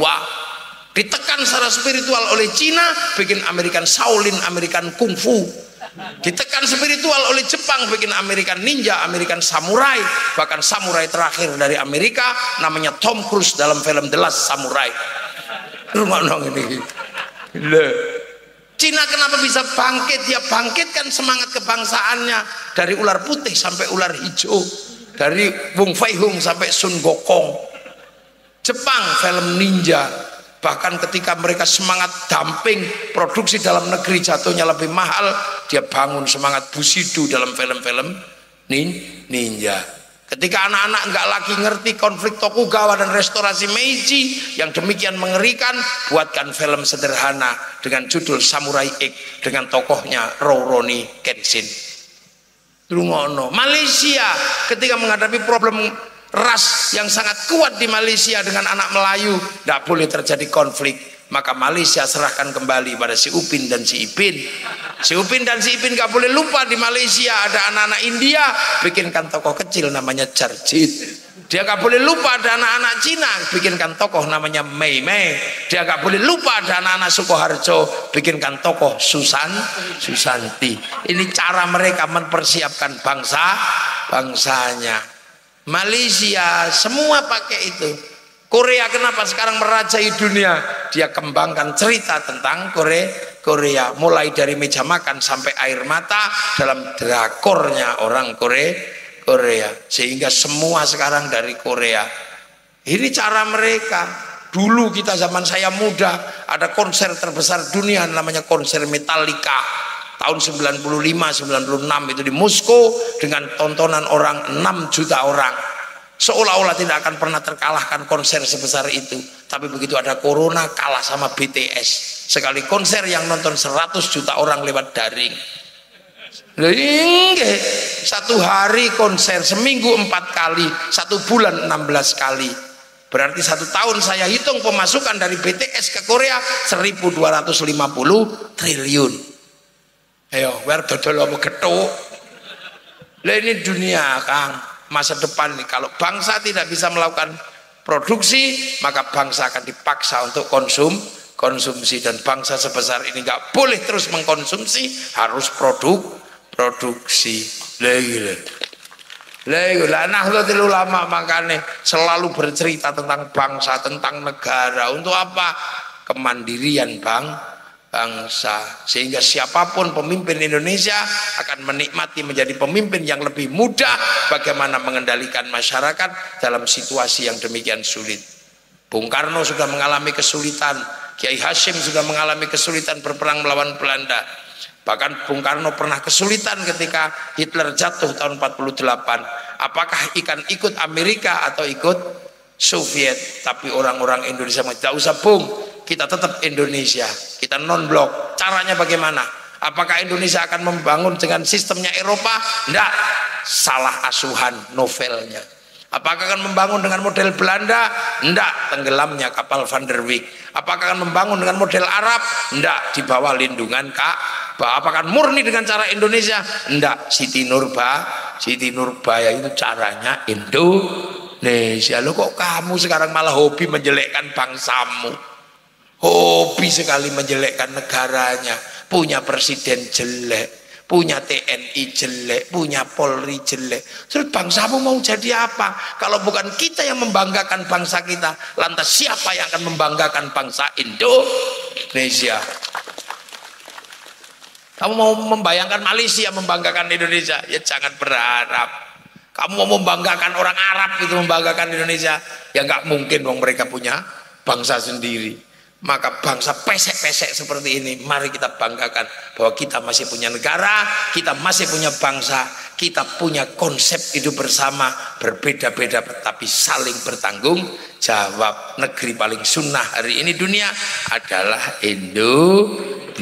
ditekan secara spiritual oleh Cina bikin American Shaolin American Kung Fu ditekan spiritual oleh Jepang bikin American Ninja American Samurai bahkan samurai terakhir dari Amerika namanya Tom Cruise dalam film The Last Samurai rumah nong ini Le. Cina kenapa bisa bangkit? Dia bangkitkan semangat kebangsaannya dari ular putih sampai ular hijau, dari Wong Fei Hung sampai Sun Gokong. Jepang film ninja, bahkan ketika mereka semangat dumping produksi dalam negeri jatuhnya lebih mahal, dia bangun semangat Bushido dalam film-film ninja. Ketika anak-anak nggak lagi ngerti konflik Tokugawa dan restorasi Meiji yang demikian mengerikan, buatkan film sederhana dengan judul Samurai X dengan tokohnya Rurouni Kenshin. Malaysia ketika menghadapi problem ras yang sangat kuat di Malaysia dengan anak Melayu, tidak boleh terjadi konflik. Maka Malaysia serahkan kembali pada si Upin dan si Ipin. Si Upin dan si Ipin gak boleh lupa di Malaysia ada anak-anak India. Bikinkan tokoh kecil namanya Jarjit. Dia gak boleh lupa ada anak-anak Cina. Bikinkan tokoh namanya Mei Mei. Dia gak boleh lupa ada anak-anak Sukoharjo. Bikinkan tokoh Susan Susanti. Ini cara mereka mempersiapkan bangsa bangsanya Malaysia semua pakai itu Korea kenapa sekarang merajai dunia? Dia kembangkan cerita tentang Korea, Korea mulai dari meja makan sampai air mata dalam drakornya orang Korea, Korea sehingga semua sekarang dari Korea. Ini cara mereka. Dulu kita zaman saya muda ada konser terbesar dunia namanya konser Metallica tahun 95 96 itu di Moskow dengan tontonan orang 6 juta orang. Seolah-olah tidak akan pernah terkalahkan konser sebesar itu. Tapi begitu ada corona kalah sama BTS sekali konser yang nonton 100 juta orang lewat daring. Lengge, satu hari konser seminggu empat kali satu bulan 16 kali. Berarti satu tahun saya hitung pemasukan dari BTS ke Korea 1250 triliun. Ayo, biar dodol apa getuk. Lah ini dunia, Kang. Masa depan nih kalau bangsa tidak bisa melakukan produksi, maka bangsa akan dipaksa untuk konsum konsumsi dan bangsa sebesar ini nggak boleh terus mengkonsumsi, harus produk produksi. Lah lah Nahdlatul Ulama makanya selalu bercerita tentang bangsa, tentang negara. Untuk apa? Kemandirian bang bangsa. Sehingga siapa pun pemimpin Indonesia akan menikmati menjadi pemimpin yang lebih mudah bagaimana mengendalikan masyarakat dalam situasi yang demikian sulit. Bung Karno sudah mengalami kesulitan, Kiai Hashim sudah mengalami kesulitan berperang melawan Belanda. Bahkan Bung Karno pernah kesulitan ketika Hitler jatuh tahun 48. Apakah ikan ikut Amerika atau ikut Soviet? Tapi orang-orang Indonesia tidak usah Bung, kita tetap Indonesia. Kita non-blok. Caranya bagaimana? Apakah Indonesia akan membangun dengan sistemnya Eropa? Tidak. Salah asuhan novelnya. Apakah akan membangun dengan model Belanda? Tidak, tenggelamnya kapal Van der Wijk. Apakah akan membangun dengan model Arab? Tidak, di bawah lindungan Kak Apakah murni dengan cara Indonesia? Enggak, Siti Nurba, Siti Nurbaya itu caranya Indonesia. Lo kok kamu sekarang malah hobi menjelekkan bangsamu? Hobi sekali menjelekkan negaranya. Punya presiden jelek, punya TNI jelek, punya Polri jelek. Terus bangsamu mau jadi apa? Kalau bukan kita yang membanggakan bangsa kita, lantas siapa yang akan membanggakan bangsa Indonesia? Kamu mau membayangkan Malaysia membanggakan Indonesia? Ya jangan berharap. Kamu mau membanggakan orang Arab itu membanggakan Indonesia? Ya nggak mungkin dong mereka punya bangsa sendiri. Maka bangsa pesek-pesek seperti ini, mari kita banggakan bahwa kita masih punya negara, kita masih punya bangsa, kita punya konsep hidup bersama, berbeda-beda tapi saling bertanggung jawab. Negeri paling sunnah hari ini dunia adalah Indonesia.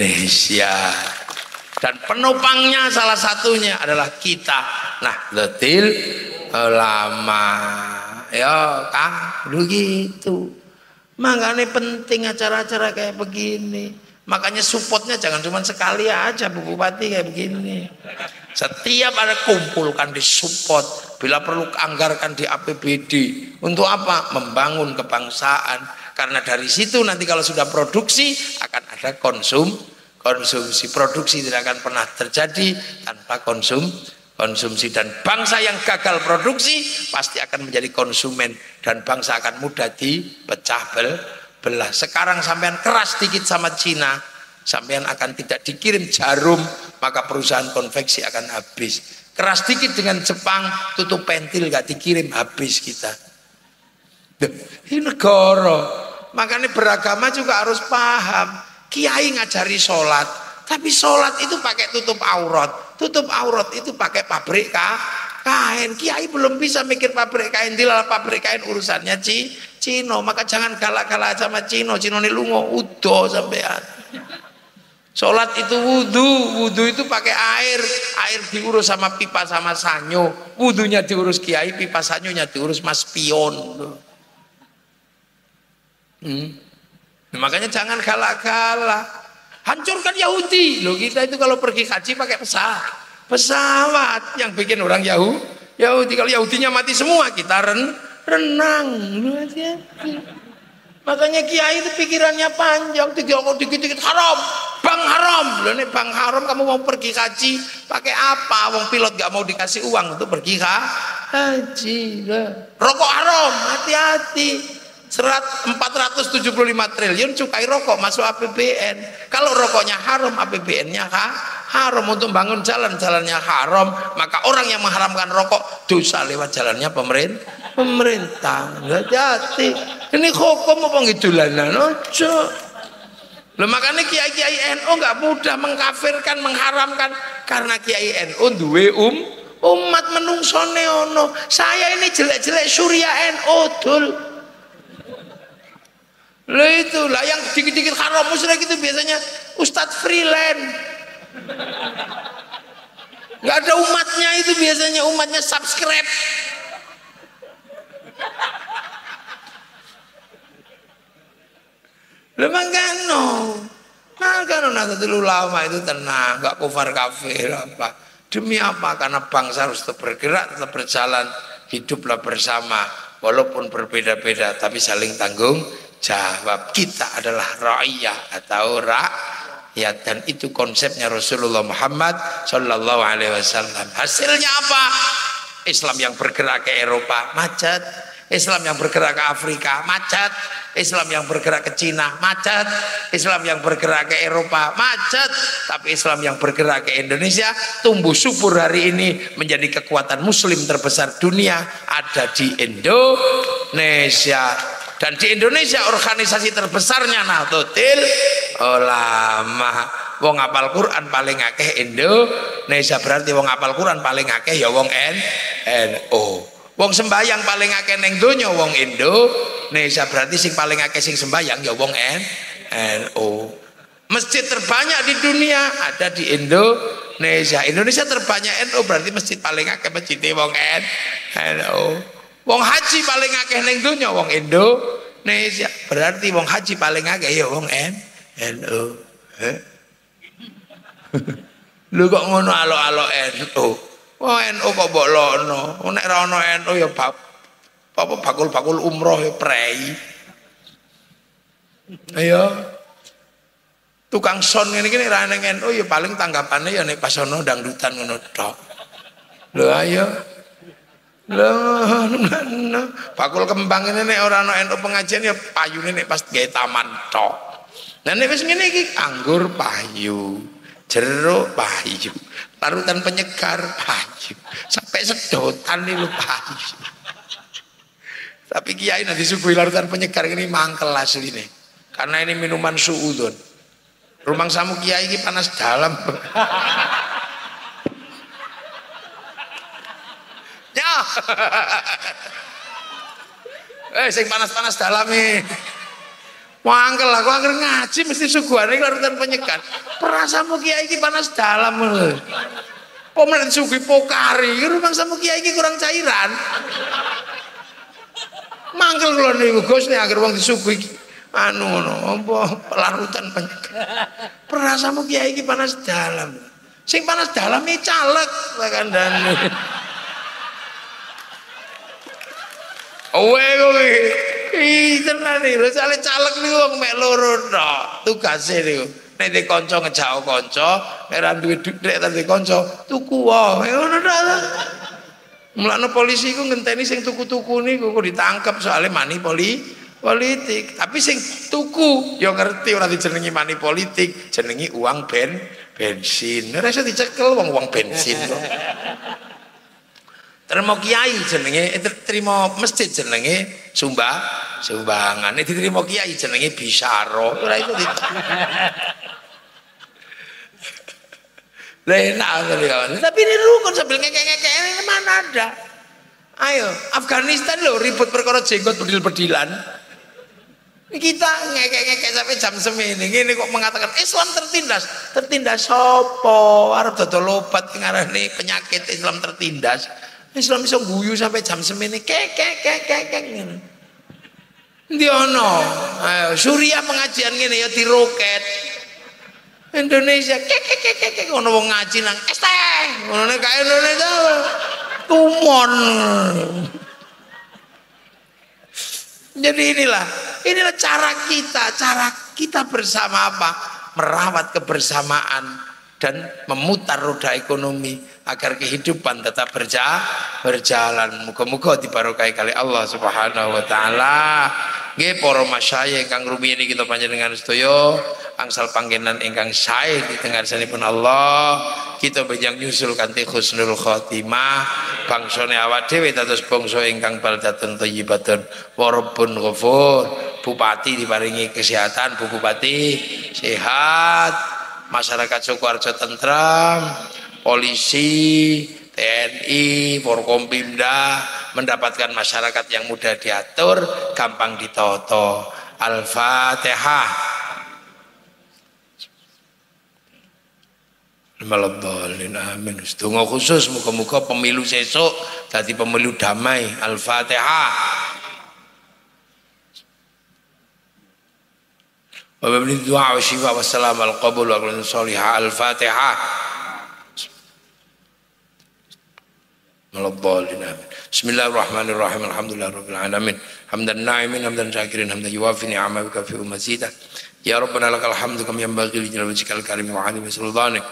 Dan penopangnya salah satunya adalah kita. Nah letil lama ya kang begitu makanya penting acara-acara kayak begini. Makanya supportnya jangan cuma sekali aja Bu Bupati kayak begini. Setiap ada kumpulkan di support bila perlu anggarkan di APBD untuk apa? Membangun kebangsaan. Karena dari situ nanti kalau sudah produksi akan ada konsum konsumsi produksi tidak akan pernah terjadi tanpa konsum konsumsi dan bangsa yang gagal produksi pasti akan menjadi konsumen dan bangsa akan mudah dipecah bel belah. Sekarang sampean keras sedikit sama Cina sampean akan tidak dikirim jarum maka perusahaan konveksi akan habis. Keras sedikit dengan Jepang tutup pentil gak dikirim habis kita. Ini negara. Makanya beragama juga harus paham. Kiai ngajari sholat, tapi sholat itu pakai tutup aurat. Tutup aurat itu pakai pabrik kah? kain. Kiai belum bisa mikir pabrik kain, dilal pabrik kain urusannya Ci, Cino. Maka jangan galak-galak sama Cino. Cino ini lungo udo sampean. Sholat itu wudhu, wudhu itu pakai air, air diurus sama pipa sama sanyo, wudhunya diurus kiai, pipa sanyonya diurus mas pion. Hmm. Makanya jangan kalah-kalah. Hancurkan Yahudi. Loh kita itu kalau pergi haji pakai pesawat. Pesawat yang bikin orang Yahudi. Yahudi kalau Yahudinya mati semua kita ren renang. Makanya kiai itu pikirannya panjang, tiga dikit-dikit haram, bang haram. Loh nih bang haram kamu mau pergi haji pakai apa? Wong pilot gak mau dikasih uang untuk pergi ha? haji. Rokok haram, hati-hati 475 triliun cukai rokok masuk APBN kalau rokoknya haram APBN-nya kah haram. Untuk bangun jalan jalannya haram. Maka orang yang mengharamkan rokok dosa lewat jalannya pemerintah pemerintah. Nggak jati ini hukum apa ngidulanan? Ojo. Loh makanya Kiai Kiai NU nggak mudah mengkafirkan, mengharamkan. Karena Kiai NU duwe um umat menungsone ono. Saya ini jelek-jelek Surya NU dul. Lah itu lah yang dikit-dikit haram musyrik itu biasanya Ustadz freelance. Gak ada umatnya itu biasanya umatnya subscribe. Lemang kano. Nah kano dulu lama itu tenang, gak kufar kafir apa. Demi apa? Karena bangsa harus tetap bergerak, tetap berjalan, hiduplah bersama. Walaupun berbeda-beda, tapi saling tanggung jawab. Kita adalah rakyat atau rakyat dan itu konsepnya Rasulullah Muhammad Shallallahu Alaihi Wasallam. Hasilnya apa? Islam yang bergerak ke Eropa macet, Islam yang bergerak ke Afrika macet, Islam yang bergerak ke Cina macet, Islam yang bergerak ke Eropa macet, tapi Islam yang bergerak ke Indonesia tumbuh subur hari ini menjadi kekuatan muslim terbesar dunia ada di Indonesia dan di Indonesia organisasi terbesarnya Nahdlatul Ulama wong apal Quran paling akeh Indonesia berarti wong apal Quran paling akeh ya wong N NU Wong sembayang paling akeh neng donya wong Indonesia berarti sing paling akeh sing sembayang ya wong N NU. Masjid terbanyak di dunia ada di Indonesia. Indonesia terbanyak NU berarti masjid paling akeh masjid wong N NU. Wong haji paling akeh neng donya wong Indonesia berarti wong haji paling akeh ya wong N NU. Eh? Lu kok ngono alo-alo NU? Wah NU kok mbok lono. Nek ra ono NU ya bab apa bakul-bakul umroh ya prei. Ayo. Tukang son ngene iki ra ning NU ya paling tanggapannya ya nek pas ono dangdutan ngono tok. Lho ayo. Lho, bakul kembang ini nek ora NU pengajian ya payune nek pas gawe taman tok. Nah nek wis ngene iki anggur payu, jeruk payu larutan penyegar payu sampai sedotan nih lu payu. Tapi kiai nanti suguhi larutan penyegar ini mangkel asli nih karena ini minuman suudon rumah samu kiai ini panas dalam ya eh sing panas-panas dalam nih Wangkel aku angker ngaji mesti suguhane larutan penyegar. Perasamu kiai iki panas dalam. Pemerintah sugih pokari, rumang sama kiai iki kurang cairan. Mangkel kula niku Gus nek agar wong disuguhi anu ngono apa larutan penyegar. Perasamu kiai iki panas dalam. Sing panas dalam iki caleg kandhane. Owe kowe. Ih tenan iki lho sale caleg niku wong mek loro tok. Tugase niku. Nek di kanca ngejak kanca, nek ra duwe dhuwit di kanca tuku wae ngono tok. Mulane polisi ku ngenteni sing tuku-tuku niku kok ditangkep soalnya mani poli politik. Tapi sing tuku ya ngerti ora dijenengi mani politik, jenengi uang ben bensin. Ora iso dicekel wong uang bensin kok. terima kiai jenenge eh, terima masjid jenenge sumba sumbangan. Ini diterima kiai jenenge bisaro. Ora itu enak kawan tapi ini rukun sambil ngekek-ngekek ini mana ada? Ayo Afghanistan loh ribut perkara jenggot bedil-bedilan. Kita ngekek-ngekek sampai jam semini. Ini kok mengatakan Islam tertindas. Tertindas sopo? Arab dodol obat ngarani penyakit Islam tertindas Islam iso guyu sampai jam semini kek kek kek kek kek ngene. Ndi ono? Ayo Surya pengajian ngene ya diroket. Indonesia kek kek kek kek kek wong ngaji nang es teh. Ngono kae Indonesia tumon. Jadi inilah, inilah cara kita, cara kita bersama apa? Merawat kebersamaan dan memutar roda ekonomi agar kehidupan tetap berja berjalan. Muga-muga dibarokai kali Allah Subhanahu wa taala. Nggih para masyayikh kang rumiyin kita panjenengan sedaya. Angsal panggenan ingkang sae di tengah pun Allah. Kita bejang nyusul kanthi husnul khotimah. Bangsane awak dhewe dados bangsa ingkang baldatun thayyibatun. Warabbun ghafur. Bupati diparingi kesehatan bu bupati sehat masyarakat Sukoharjo tentram polisi TNI Forkompimda mendapatkan masyarakat yang mudah diatur gampang ditoto Al-Fatihah Maladhalin amin. Sedonga khusus muka-muka pemilu sesuk dadi pemilu damai. Al-Fatihah. وبابن الدعاء والشفاء والسلام القبول والقرآن الصالحة الفاتحة. من الضالين. آمين. بسم الله الرحمن الرحيم. الحمد لله رب العالمين. حمد ناعمين حمد شاكرين حمدا يوافي نعمة ويكفي مزيدا يا ربنا لك الحمد كم ينبغي لجلال وجهك الكريم وعظيم سلطانك.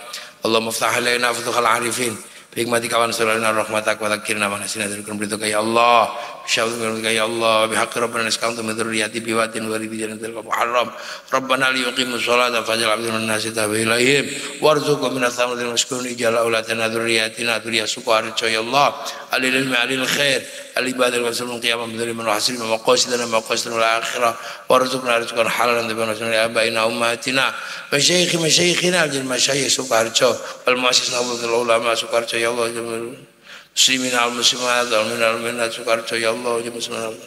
اللهم افتح علينا فتوح العارفين. Bikmati kawan surahina rahmatak wa takirna wa dari dhulkun berituk ya Allah. Bisyawdun berituk ya Allah. Bihaqi Rabbana niskantum dhurriyati biwatin wa ribijan tilka muharram. Rabbana liyuqimu sholata fajal abdun nasi tabi ilaihim. Warzuqu minathamudil muskun ijala ulatina dhurriyatina dhurriyasuku harjo coy ya Allah. أهل العلم أهل الخير. العباد المسلمون قياما بذلهم وحسنهم وقاصدنا مقاصدنا الآخرة. وارزقنا رزقا حلالا طيبا وارزقنا لآبائنا أمهاتنا مشيخ مشايخ مشايخنا للمشايخ سكارتشو والمؤسس أبو العلماء سكارتشو يا الله المسلمين على المسلمات المؤمنين على المؤمنات سكارتشو يا الله يا مسلمين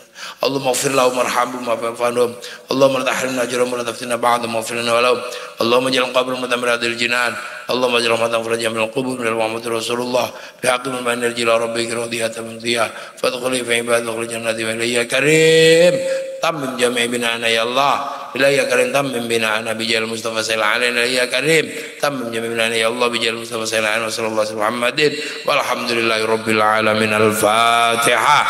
اللهم اغفر لهم وارحمهم واعف عنهم اللهم لا تحرمنا اجرهم ولا تفتنا بعدهم واغفر لنا ولهم. اللهم اجعل قبرهم من هذه الجنان. اللهم اجعل رحمة فرجا من القبور من محمد رسول الله بحق من بين يرجي إلى ربك رضيها تمضيا فادخلي في عباد اخرج الجنه والي يا كريم تمم جميع بناءنا يا الله. إلهي يا كريم تمم بناءنا بجل المصطفى صلى الله عليه وسلم. يا كريم تمم جميع بناءنا يا الله بجل المصطفى صلى الله عليه وسلم. وصلى الله على محمد. والحمد لله رب العالمين. الفاتحة.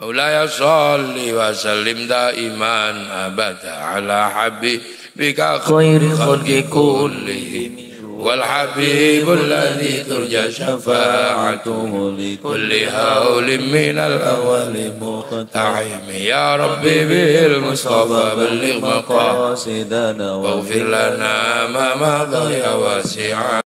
مولاي صل وسلم دائما ابدا على حبيبك خير خلق كلهم. والحبيب الذي ترجى شفاعته لكل هول من الأول مقتحم. يا ربي بالمصطفى بلغ مقاصدنا واغفر لنا ما مضى يا واسع